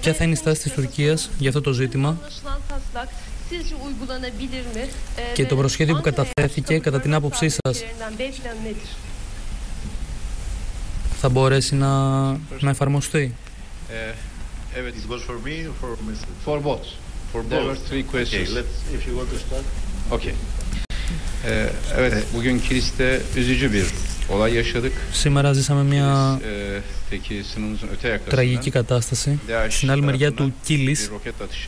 Ποια θα είναι η στάση τη Τουρκία για αυτό το ζήτημα και το προσχέδιο που καταθέθηκε κατά την άποψή σα θα μπορέσει να εφαρμοστεί, θα μπορέσει να εφαρμοστεί. Σήμερα ζήσαμε μια τραγική κατάσταση. Στην άλλη μεριά του Κίλης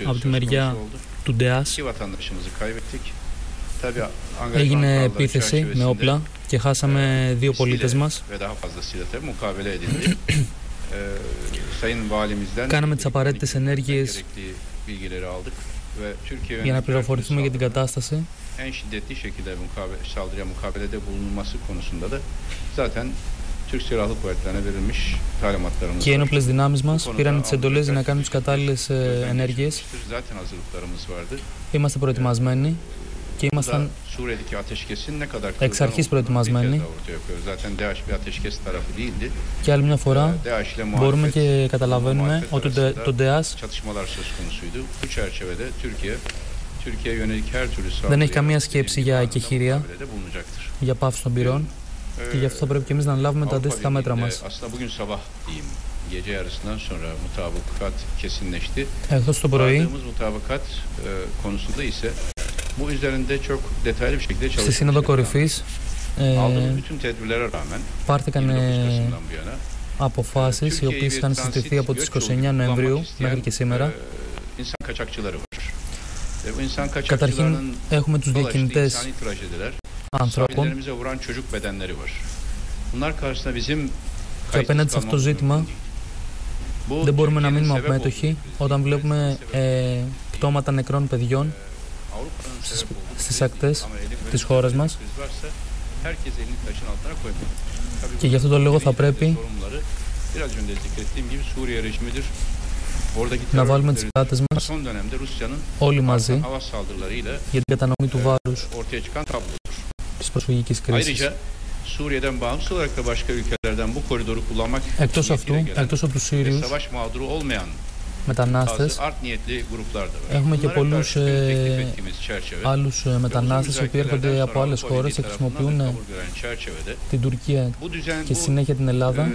από τη μεριά του Ντεάς, έγινε επίθεση με όπλα και χάσαμε δύο πολίτες μας. Κάναμε τις απαραίτητες ενέργειες για να πληροφορηθούμε για την κατάσταση en şiddetli şekilde mukabe- saldırıya mukabelede bulunulması konusunda da zaten Türk Silahlı Kuvvetlerine verilmiş talimatlarımız και οι var. ένοπλες δυνάμεις Bu μας konuda πήραν τις εντολές για να alınacak κάνουν τις κατάλληλες ε, gözden ενέργειες. geçirilmiştir. Zaten hazırlıklarımız vardı. Είμαστε προετοιμασμένοι και Bu da ήμασταν Suriye'deki ateşkesin ne kadar Εξ αρχής kırılgan olduğunu bir προετοιμασμένοι. kez daha ortaya koyuyor. Zaten DAEŞ bir ateşkes tarafı değildi. και άλλη μια φορά Ee, DAEŞ ile μπορούμε muhalefet, και καταλαβαίνουμε muhalefet ότι το, arasında το ΝΤΕΑΣ δεν έχει καμία σκέψη για εκεχήρια, για πάυση των πυρών, και γι' αυτό πρέπει και εμείς να λάβουμε τα αντίστοιχα μέτρα μας. Εδώ στο πρωί, στη Σύνοδο Κορυφής, ε, πάρθηκαν ε, αποφάσεις οι οποίες είχαν συστηθεί από τις 29 Νοεμβρίου μέχρι και σήμερα. Καταρχήν, έχουμε τους διακινητές ανθρώπων. Και απέναντι σε αυτό το ζήτημα, δεν μπορούμε να μείνουμε απέτοχοι. όταν βλέπουμε ε, πτώματα νεκρών παιδιών στι ακτές της χώρας μας. Και γι' αυτό το λόγο θα πρέπει να βάλουμε διπλάτας μας όλοι μαζί για την κατανομή του βάρους πιστεύω ότι και σκεφτόμαστε αυτού, Σουρίε τρόπο απο τους Ιρακές μετανάστες. Έχουμε και πολλούς ε, άλλους ε, άλλους μετανάστες οι οποίοι έρχονται από άλλες χώρες και χρησιμοποιούν την Τουρκία και συνέχεια την Ελλάδα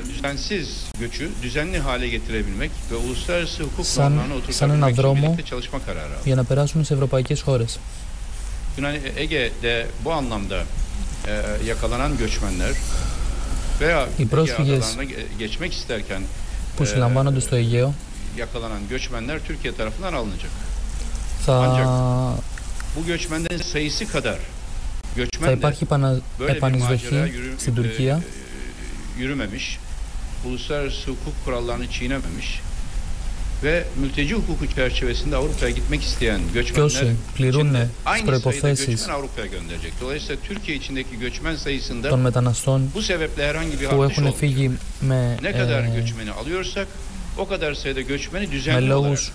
σαν, σαν ένα δρόμο για να περάσουν σε ευρωπαϊκές χώρες. Οι πρόσφυγες που συλλαμβάνονται στο Αιγαίο yakalanan göçmenler Türkiye tarafından alınacak. Ancak bu göçmenlerin sayısı kadar göçmen de böyle bir macera e, e, yürümemiş, uluslararası hukuk kurallarını çiğnememiş ve mülteci hukuku çerçevesinde Avrupa'ya gitmek isteyen göçmenler için aynı sayıda göçmen Avrupa'ya gönderecek. Dolayısıyla Türkiye içindeki göçmen sayısında bu sebeple herhangi bir artış olmayacak. Ne kadar göçmeni alıyorsak o kadar sayıda göçmeni με düzenli olarak λόγους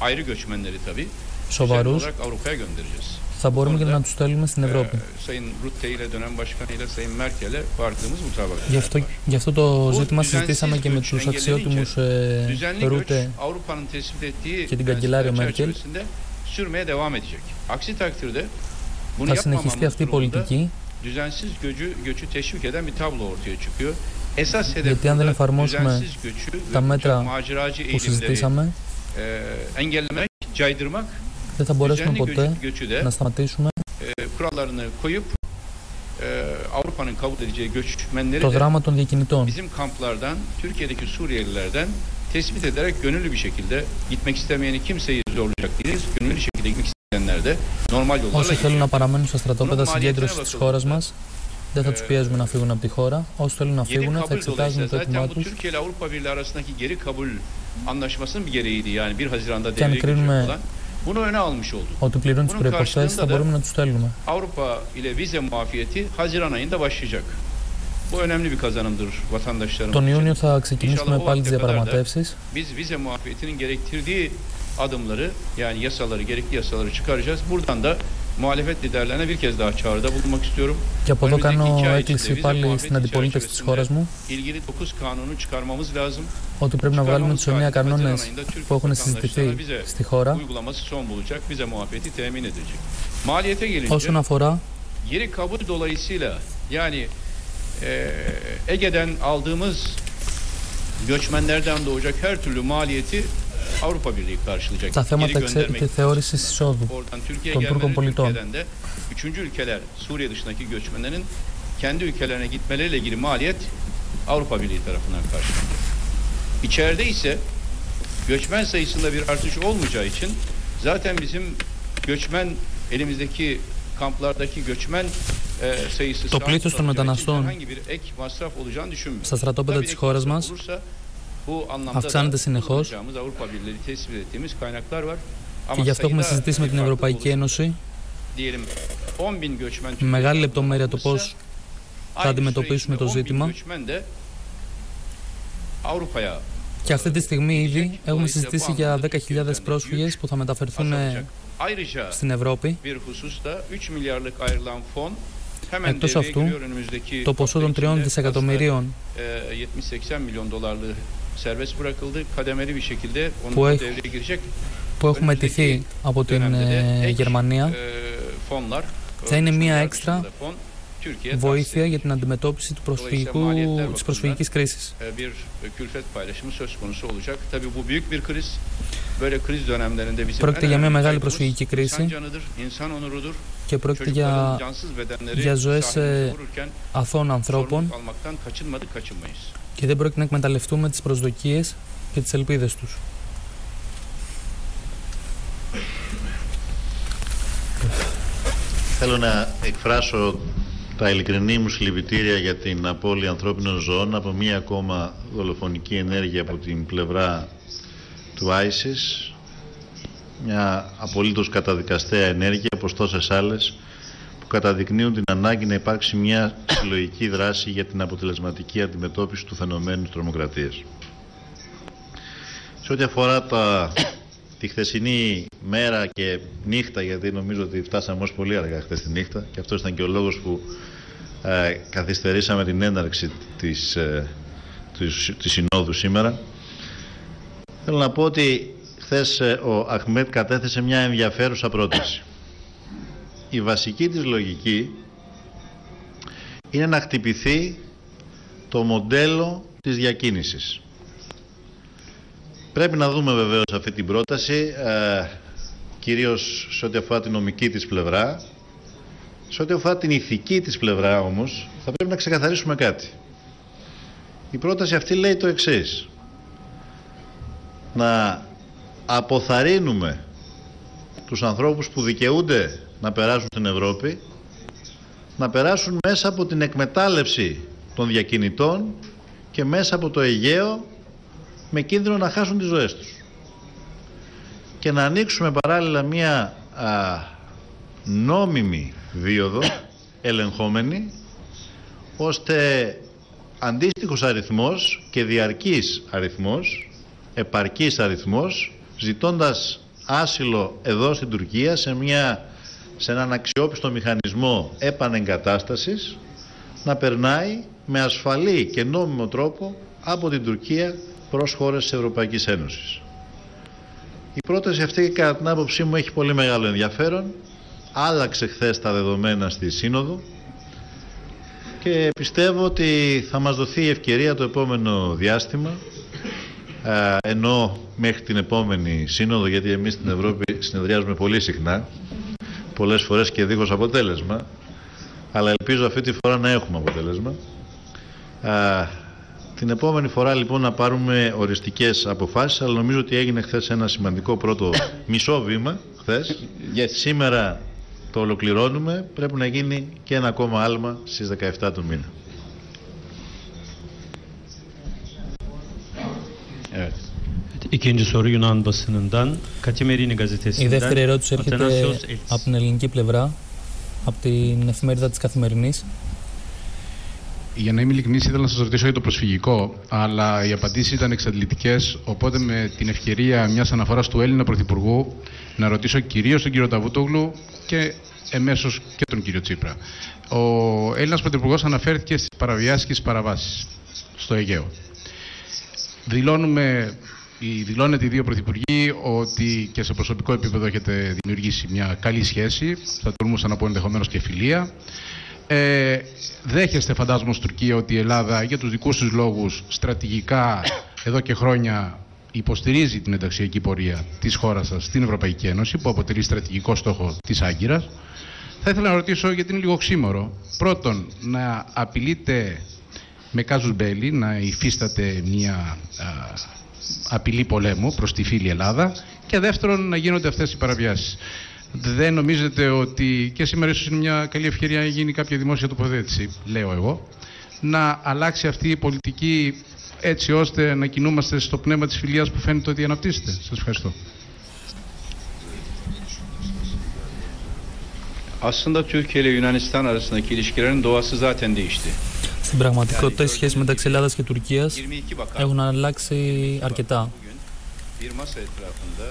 ayrı göçmenleri tabii düzenli σοβαρούς olarak Avrupa'ya göndereceğiz. θα μπορούμε και Orada, να τους στέλνουμε στην Ευρώπη. Ee, Sayın Rutte ile dönem başkanıyla Sayın Merkel'e vardığımız mutabakatlar Γι' αυτό, var. γι' αυτό το Bu ζήτημα düzensiz συζητήσαμε και με göç τους engellenince αξιότιμους ε, Düzenli göç Ρούτε Avrupa'nın tespit ettiği και την prensipler καγκελάριο Μέρκελ çerçevesinde sürmeye devam edecek. Aksi takdirde bunu θα συνεχιστεί yapmamamız αυτή η durumunda πολιτική düzensiz göcü, göçü teşvik eden bir tablo ortaya çıkıyor. Γιατί αν δεν εφαρμόσουμε τα μέτρα που συζητήσαμε, δεν θα μπορέσουμε ποτέ να σταματήσουμε το δράμα των διακινητών. tespit ederek Όσοι θέλουν να παραμένουν στα στρατόπεδα συγκέντρωσης της χώρας μας, δεν θα τους πιέζουμε να φύγουν από τη χώρα. Όσοι θέλουν να φύγουν, θα εξετάζουν το έτοιμά τους. Και αν κρίνουμε ότι πληρώνουν τις προποθέσει, θα μπορούμε να τους στέλνουμε. Τον Ιούνιο θα ξεκινήσουμε πάλι τις διαπραγματεύσεις. muhalefet liderlerine bir kez daha çağrıda bulunmak istiyorum. και από εδώ Önümüzdeki κάνω iki ay έκκληση içinde vize πάλι muhabbeti στην αντιπολίτευση της çerçevesinde χώρας μου ilgili 9 kanunu çıkarmamız lazım. ότι πρέπει να βγάλουμε Çıkarmamız τους 9 halinde Haziran κανόνες ayında Türk που έχουν vatandaşlarına συζητηθεί vize στη χώρα uygulaması son bulacak. Vize muhabbeti temin edilecek. Maliyete gelince όσον αφορά geri kabul dolayısıyla yani e, Ege'den aldığımız göçmenlerden doğacak her türlü maliyeti Avrupa Birliği karşılayacak. τα θέματα Geri εξε- göndermek και θεώρησης εισόδου. oradan Türkiye'ye των Türk gelmeleri, πολιτών. Türkiye'den de üçüncü ülkeler Suriye dışındaki göçmenlerin kendi ülkelerine gitmeleriyle ilgili maliyet Avrupa Birliği tarafından karşılanacak. İçeride ise göçmen sayısında bir artış olmayacağı için zaten bizim göçmen elimizdeki kamplardaki göçmen e, sayısı Το sabit πλήθος των kalacağı için μεταναστών herhangi bir ek masraf olacağını düşünmüyorum. στα στρατόπεδα Tabii της ek χώρας masraf μας olursa, Αυξάνεται συνεχώς. και γι' αυτό έχουμε συζητήσει με την Ευρωπαϊκή Ένωση. Με μεγάλη λεπτομέρεια το πώς θα αντιμετωπίσουμε το ζήτημα. Και αυτή τη στιγμή ήδη έχουμε συζητήσει για 10.000 πρόσφυγες που θα μεταφερθούν ε, στην Ευρώπη. Εκτός αυτού, το ποσό των 3 δισεκατομμυρίων που έχουμε ατυχεί από την e, Γερμανία. θα είναι μια έξτρα βοήθεια για την αντιμετώπιση του προσφυγικού της προσφυγικής κρίσης. πρόκειται για μια μεγάλη προσφυγική κρίση. και πρόκειται για ζωές ε, αθώων ανθρώπων sorumluluk almaktan kaçınmadık, kaçınmayız. και δεν πρόκειται να εκμεταλλευτούμε τις προσδοκίες και τις ελπίδες τους. Θέλω να εκφράσω τα ειλικρινή μου συλληπιτήρια για την απώλεια ανθρώπινων ζώων από μία ακόμα δολοφονική ενέργεια από την πλευρά του ISIS μια απολύτως καταδικαστέα ενέργεια όπως τόσες άλλες που καταδεικνύουν την ανάγκη να υπάρξει μια συλλογική δράση για την αποτελεσματική αντιμετώπιση του φαινομένου της τρομοκρατίας. Σε ό,τι αφορά τα, τη χθεσινή μέρα και νύχτα, γιατί νομίζω ότι φτάσαμε ως πολύ αργά χθες τη νύχτα και αυτός ήταν και ο λόγος που ε, καθυστερήσαμε την έναρξη της, ε, της, της Συνόδου σήμερα. Θέλω να πω ότι χθες ε, ο Αχμέτ κατέθεσε μια ενδιαφέρουσα πρόταση. Η βασική της λογική είναι να χτυπηθεί το μοντέλο της διακίνησης. Πρέπει να δούμε βεβαίως αυτή την πρόταση, ε, κυρίως σε ό,τι αφορά την νομική της πλευρά. Σε ό,τι αφορά την ηθική της πλευρά όμως, θα πρέπει να ξεκαθαρίσουμε κάτι. Η πρόταση αυτή λέει το εξής. Να αποθαρρύνουμε τους ανθρώπους που δικαιούνται να περάσουν στην Ευρώπη να περάσουν μέσα από την εκμετάλλευση των διακινητών και μέσα από το Αιγαίο με κίνδυνο να χάσουν τις ζωές τους. και να ανοίξουμε παράλληλα μια α, νόμιμη δίωδο, ελεγχόμενη, ώστε αντίστοιχος αριθμός και διαρκής αριθμός, επαρκής αριθμός, ζητώντας άσυλο εδώ στην Τουρκία σε, μια, σε έναν αξιόπιστο μηχανισμό επανεγκατάστασης, να περνάει με ασφαλή και νόμιμο τρόπο από την Τουρκία προς χώρες της Ευρωπαϊκής Ένωσης. Η πρόταση αυτή κατά την άποψή μου έχει πολύ μεγάλο ενδιαφέρον. Άλλαξε χθες τα δεδομένα στη Σύνοδο και πιστεύω ότι θα μας δοθεί η ευκαιρία το επόμενο διάστημα ενώ μέχρι την επόμενη Σύνοδο γιατί εμείς στην Ευρώπη συνεδριάζουμε πολύ συχνά πολλές φορές και δίχως αποτέλεσμα αλλά ελπίζω αυτή τη φορά να έχουμε αποτέλεσμα την επόμενη φορά λοιπόν να πάρουμε οριστικές αποφάσεις, αλλά νομίζω ότι έγινε χθες ένα σημαντικό πρώτο μισό βήμα χθες. Σήμερα το ολοκληρώνουμε, πρέπει να γίνει και ένα ακόμα άλμα στις 17 του μήνα. İkinci soru Yunan basınından Katemerini gazetesinden. Η δεύτερη ερώτηση έρχεται από την ελληνική πλευρά, από την εφημερίδα της Καθημερινής. Για να είμαι ειλικρινής, ήθελα να σας ρωτήσω για το προσφυγικό, αλλά οι απαντήσεις ήταν εξαντλητικές. Οπότε, με την ευκαιρία μιας αναφοράς του Έλληνα Πρωθυπουργού, να ρωτήσω κυρίως τον κύριο Ταβούτογλου και εμέσως και τον κύριο Τσίπρα. Ο Έλληνας Πρωθυπουργός αναφέρθηκε στις παραβιάσεις και στις παραβάσεις στο Αιγαίο. Δηλώνουμε δηλώνεται οι δύο πρωθυπουργοί ότι και σε προσωπικό επίπεδο έχετε δημιουργήσει μια καλή σχέση, θα τολμούσα να πω ενδεχομένως και φιλία. Ε, δέχεστε φαντάζομαι στην Τουρκία ότι η Ελλάδα για τους δικούς τους λόγους στρατηγικά εδώ και χρόνια υποστηρίζει την ενταξιακή πορεία της χώρας σας στην Ευρωπαϊκή Ένωση που αποτελεί στρατηγικό στόχο της Άγκυρας. Θα ήθελα να ρωτήσω γιατί είναι λίγο ξύμορο. Πρώτον, να απειλείτε με κάζους μπέλη, να υφίσταται μια απειλή πολέμου προς τη φίλη Ελλάδα και δεύτερον να γίνονται αυτές οι παραβιάσεις. Δεν νομίζετε ότι και σήμερα ίσως είναι μια καλή ευκαιρία να γίνει κάποια δημόσια τοποθέτηση, λέω εγώ, να αλλάξει αυτή η πολιτική έτσι ώστε να κινούμαστε στο πνεύμα της φιλίας που φαίνεται ότι αναπτύσσεται. Σας ευχαριστώ. Aslında Türkiye ile Yunanistan arasındaki ilişkilerin doğası zaten değişti. Στην πραγματικότητα, οι σχέσεις μεταξύ Ελλάδας και Τουρκίας έχουν αλλάξει αρκετά. Bir masa etrafında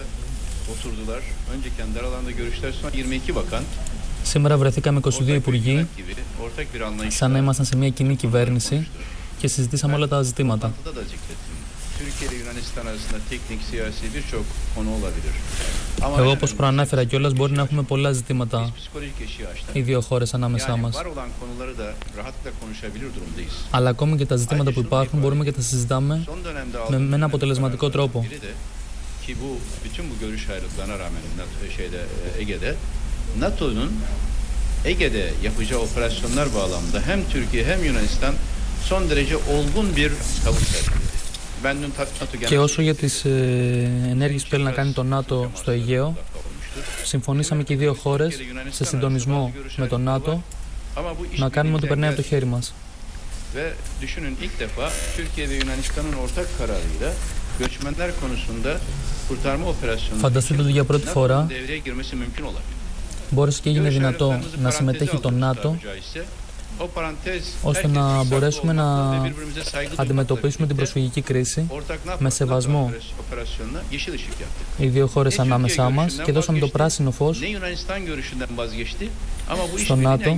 oturdular. Önce kendi aralarında görüşler sonra 22 bakan Σήμερα βρεθήκαμε 22 υπουργοί, σαν να ήμασταν σε μια κοινή κυβέρνηση και συζητήσαμε όλα τα ζητήματα. Εγώ, όπως προανέφερα κιόλας, μπορεί να έχουμε πολλά ζητήματα οι δύο χώρες ανάμεσά μας. Αλλά ακόμη και τα ζητήματα που υπάρχουν μπορούμε και τα συζητάμε με, με ένα αποτελεσματικό τρόπο. ki bu bütün bu görüş ayrılıklarına rağmen şeyde Ege'de NATO'nun Ege'de yapacağı operasyonlar bağlamında hem Türkiye hem Yunanistan son derece olgun bir tavır sergiledi. Και όσο για τις ε, ενέργειες που θέλει να κάνει το ΝΑΤΟ στο Αιγαίο, συμφωνήσαμε και οι δύο χώρες σε συντονισμό με το ΝΑΤΟ να κάνουμε ό,τι περνάει από το χέρι μας. Ve düşünün ilk defa Türkiye ve Yunanistan'ın ortak kararıyla göçmenler konusunda kurtarma operasyonu Φανταστείτε ότι για πρώτη φορά μπόρεσε και έγινε δυνατό να συμμετέχει το ΝΑΤΟ ώστε να μπορέσουμε να αντιμετωπίσουμε την προσφυγική κρίση με σεβασμό. Οι δύο χώρες ανάμεσά μας και δώσαμε το πράσινο φως στο ΝΑΤΟ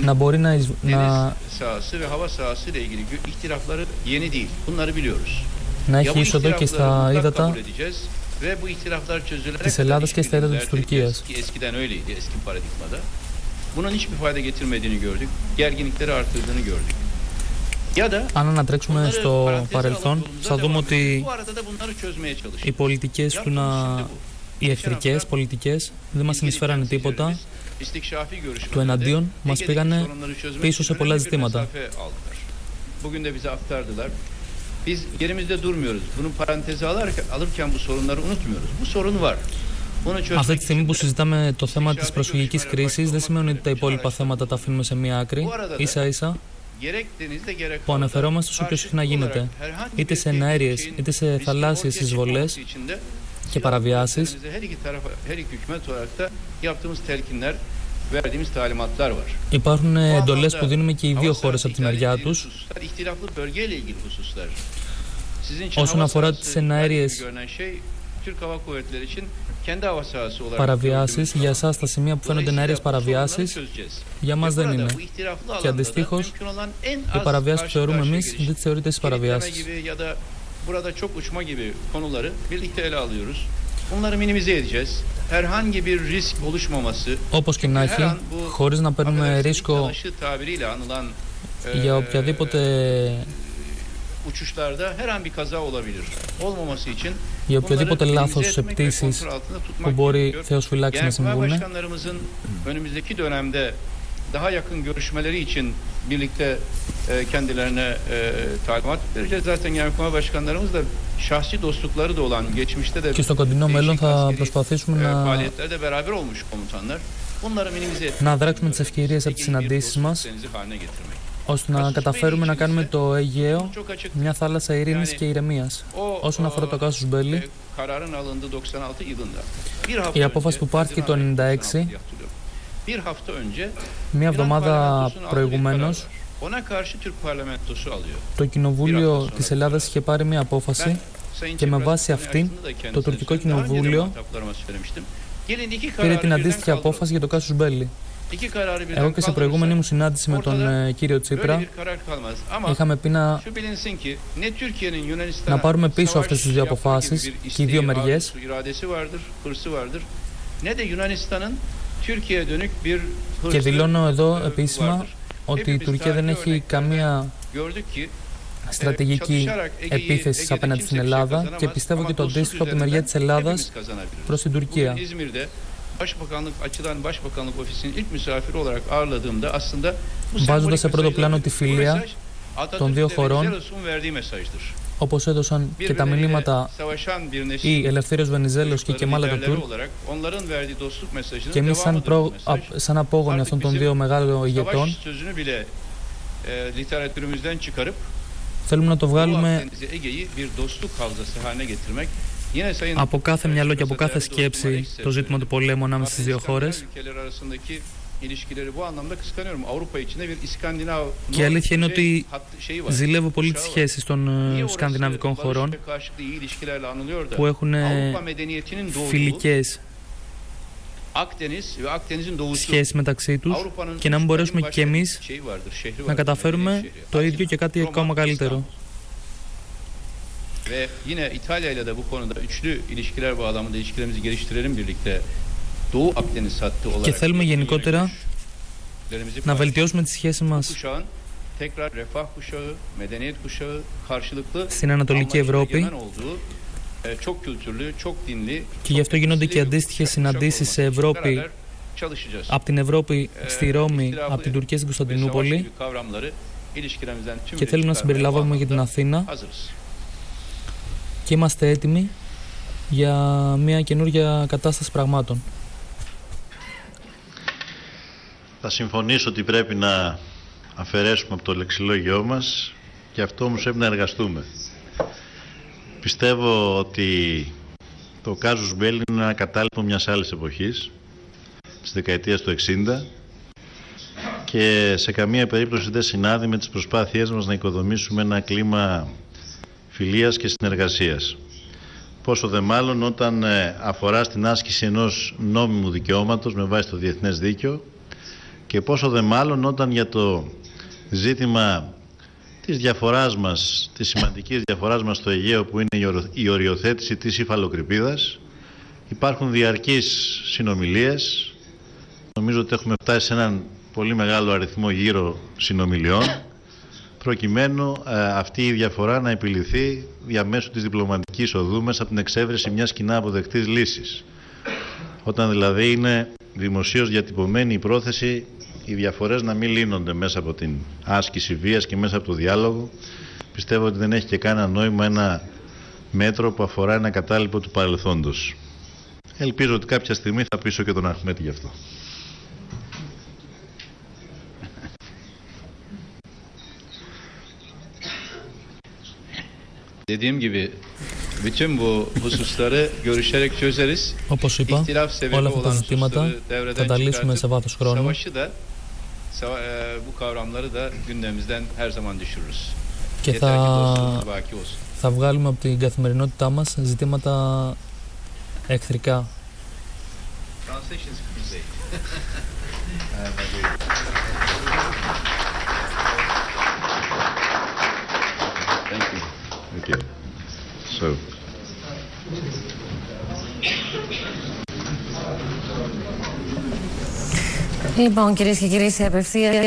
να μπορεί να, να, να έχει είσοδο και στα ύδατα της Ελλάδας και στα ύδατα της Τουρκίας. Αν ανατρέξουμε στο παρελθόν, θα δούμε ότι οι πολιτικές του να... οι εχθρικές πολιτικές δεν μας συνεισφέρανε τίποτα. Του εναντίον μας πήγανε πίσω σε πολλά ζητήματα. Biz yerimizde durmuyoruz. Bunu paranteze alırken, alırken bu sorunları unutmuyoruz. Bu sorun var. Αυτή τη στιγμή που συζητάμε το θέμα της προσφυγικής κρίσης δεν σημαίνει ότι τα υπόλοιπα θέματα τα αφήνουμε σε μία άκρη. Ίσα ίσα που αναφερόμαστε όσο πιο συχνά γίνεται, είτε σε εναέριες είτε σε θαλάσσιες εισβολές και παραβιάσεις, Υπάρχουν εντολές που δίνουμε και οι δύο χώρες από τη μεριά τους όσον αφορά τις εναέριες παραβιάσεις, για εσάς τα σημεία που φαίνονται εναέριες παραβιάσεις, για μας δεν είναι. Και αντιστοίχως, οι παραβιάσεις που θεωρούμε εμείς δεν τις θεωρείται στις παραβιάσεις. burada çok uçma gibi konuları birlikte ele alıyoruz. Bunları minimize edeceğiz. Herhangi bir risk oluşmaması. Όπως και να έχει, χωρίς να παίρνουμε ρίσκο για οποιαδήποτε uçuşlarda her an bir kaza olabilir. Olmaması için για οποιοδήποτε λάθος σε πτήσεις που μπορεί Θεός φυλάξει να συμβούν. önümüzdeki dönemde daha yakın görüşmeleri için birlikte e, kendilerine e, talimat vereceğiz. Zaten Genelkurmay Başkanlarımız da şahsi dostlukları da olan geçmişte de και στο κοντινό μέλλον θα προσπαθήσουμε να, faaliyetlerde beraber olmuş komutanlar. Bunları minimize etmek. να δράξουμε τις ευκαιρίες από τις συναντήσεις μας ώστε να καταφέρουμε να κάνουμε το Αιγαίο μια θάλασσα ειρήνης και ηρεμίας. Όσον αφορά το κάσος Μπέλη, η απόφαση που πάρθηκε το 1996, μια εβδομάδα προηγουμένως, το Κοινοβούλιο της Ελλάδας είχε πάρει μια απόφαση και με βάση αυτή το τουρκικό κοινοβούλιο πήρε την αντίστοιχη απόφαση για το κάσος Μπέλη. Εγώ και σε προηγούμενη μου συνάντηση με τον ε, κύριο Τσίπρα είχαμε πει να, να πάρουμε πίσω αυτές τις δύο αποφάσεις και οι δύο μεριές. και δηλώνω εδώ επίσημα ότι η Τουρκία δεν έχει καμία στρατηγική επίθεση απέναντι στην Ελλάδα. και πιστεύω και το αντίστοιχο από τη μεριά της Ελλάδας προς την Τουρκία. Βάζοντα σε πρώτο πλάνο τη φιλία των δύο χωρών, όπως έδωσαν και τα μηνύματα οι Ελευθέριος Βενιζέλος και Κεμάλα Τατούρ και εμείς σαν, προ, σαν απόγονοι αυτών των δύο μεγάλων ηγετών θέλουμε να το βγάλουμε από κάθε μυαλό και από κάθε σκέψη το ζήτημα του πολέμου ανάμεσα στις δύο χώρες και η αλήθεια είναι ότι ζηλεύω πολύ τις σχέσεις των ε, σκανδιναβικών χωρών που έχουν ε, φιλικές σχέσεις μεταξύ τους και να μην μπορέσουμε και εμείς να καταφέρουμε το ίδιο και κάτι ακόμα καλύτερο. Ve yine İtalya ile de bu konuda üçlü ilişkiler bağlamında ilişkilerimizi geliştirelim birlikte. Doğu Akdeniz hattı olarak και θέλουμε γενικότερα να βελτιώσουμε τη σχέση μας. Tekrar refah kuşağı, medeniyet kuşağı karşılıklı στην Ανατολική Ευρώπη. çok kültürlü, çok dinli, και γι' αυτό γίνονται και αντίστοιχες συναντήσεις σε Ευρώπη. από την Ευρώπη στη Ρώμη, από την Τουρκία στην Κωνσταντινούπολη. και θέλουμε να συμπεριλάβουμε και την Αθήνα και είμαστε έτοιμοι για μια καινούργια κατάσταση πραγμάτων. Θα συμφωνήσω ότι πρέπει να αφαιρέσουμε από το λεξιλόγιό μας και αυτό όμως πρέπει να εργαστούμε. Πιστεύω ότι το Κάζους Μπέλ είναι ένα κατάλοιπο μιας άλλης εποχής, της δεκαετίας του 60 και σε καμία περίπτωση δεν συνάδει με τις προσπάθειές μας να οικοδομήσουμε ένα κλίμα φιλίας και συνεργασίας. Πόσο δε μάλλον όταν ε, αφορά στην άσκηση ενός νόμιμου δικαιώματος με βάση το διεθνές δίκαιο και πόσο δε μάλλον όταν για το ζήτημα της διαφοράς μας, της σημαντικής διαφοράς μας στο Αιγαίο που είναι η οριοθέτηση της υφαλοκρηπίδας υπάρχουν διαρκείς συνομιλίες νομίζω ότι έχουμε φτάσει σε έναν πολύ μεγάλο αριθμό γύρω συνομιλιών προκειμένου ε, αυτή η διαφορά να επιληθεί διαμέσου της διπλωματικής οδού μέσα από την εξέβρεση μιας κοινά αποδεκτής λύσης. Όταν δηλαδή είναι δημοσίως διατυπωμένη η πρόθεση οι διαφορές να μην λύνονται μέσα από την άσκηση βίας και μέσα από το διάλογο, πιστεύω ότι δεν έχει και κανένα νόημα ένα μέτρο που αφορά ένα κατάλοιπο του παρελθόντος. Ελπίζω ότι κάποια στιγμή θα πείσω και τον Αχμέτη γι' αυτό. Dediğim gibi bütün bu hususları görüşerek çözeriz. Όπως είπα, İhtilaf sebebi όλα αυτά τα olan ζητήματα hususları θα devreden τα λύσουμε σε çıkartıp βάθος χρόνου savaşı da sava- e, bu kavramları da gündemimizden her zaman düşürürüz. και Yeter ki dostluğumuz θα, baki olsun. θα βγάλουμε από την καθημερινότητά μας ζητήματα εχθρικά. Translation sıkıntı değil. Thank you. Okay. So, Λοιπόν, κυρίε και κύριοι, σε απευθεία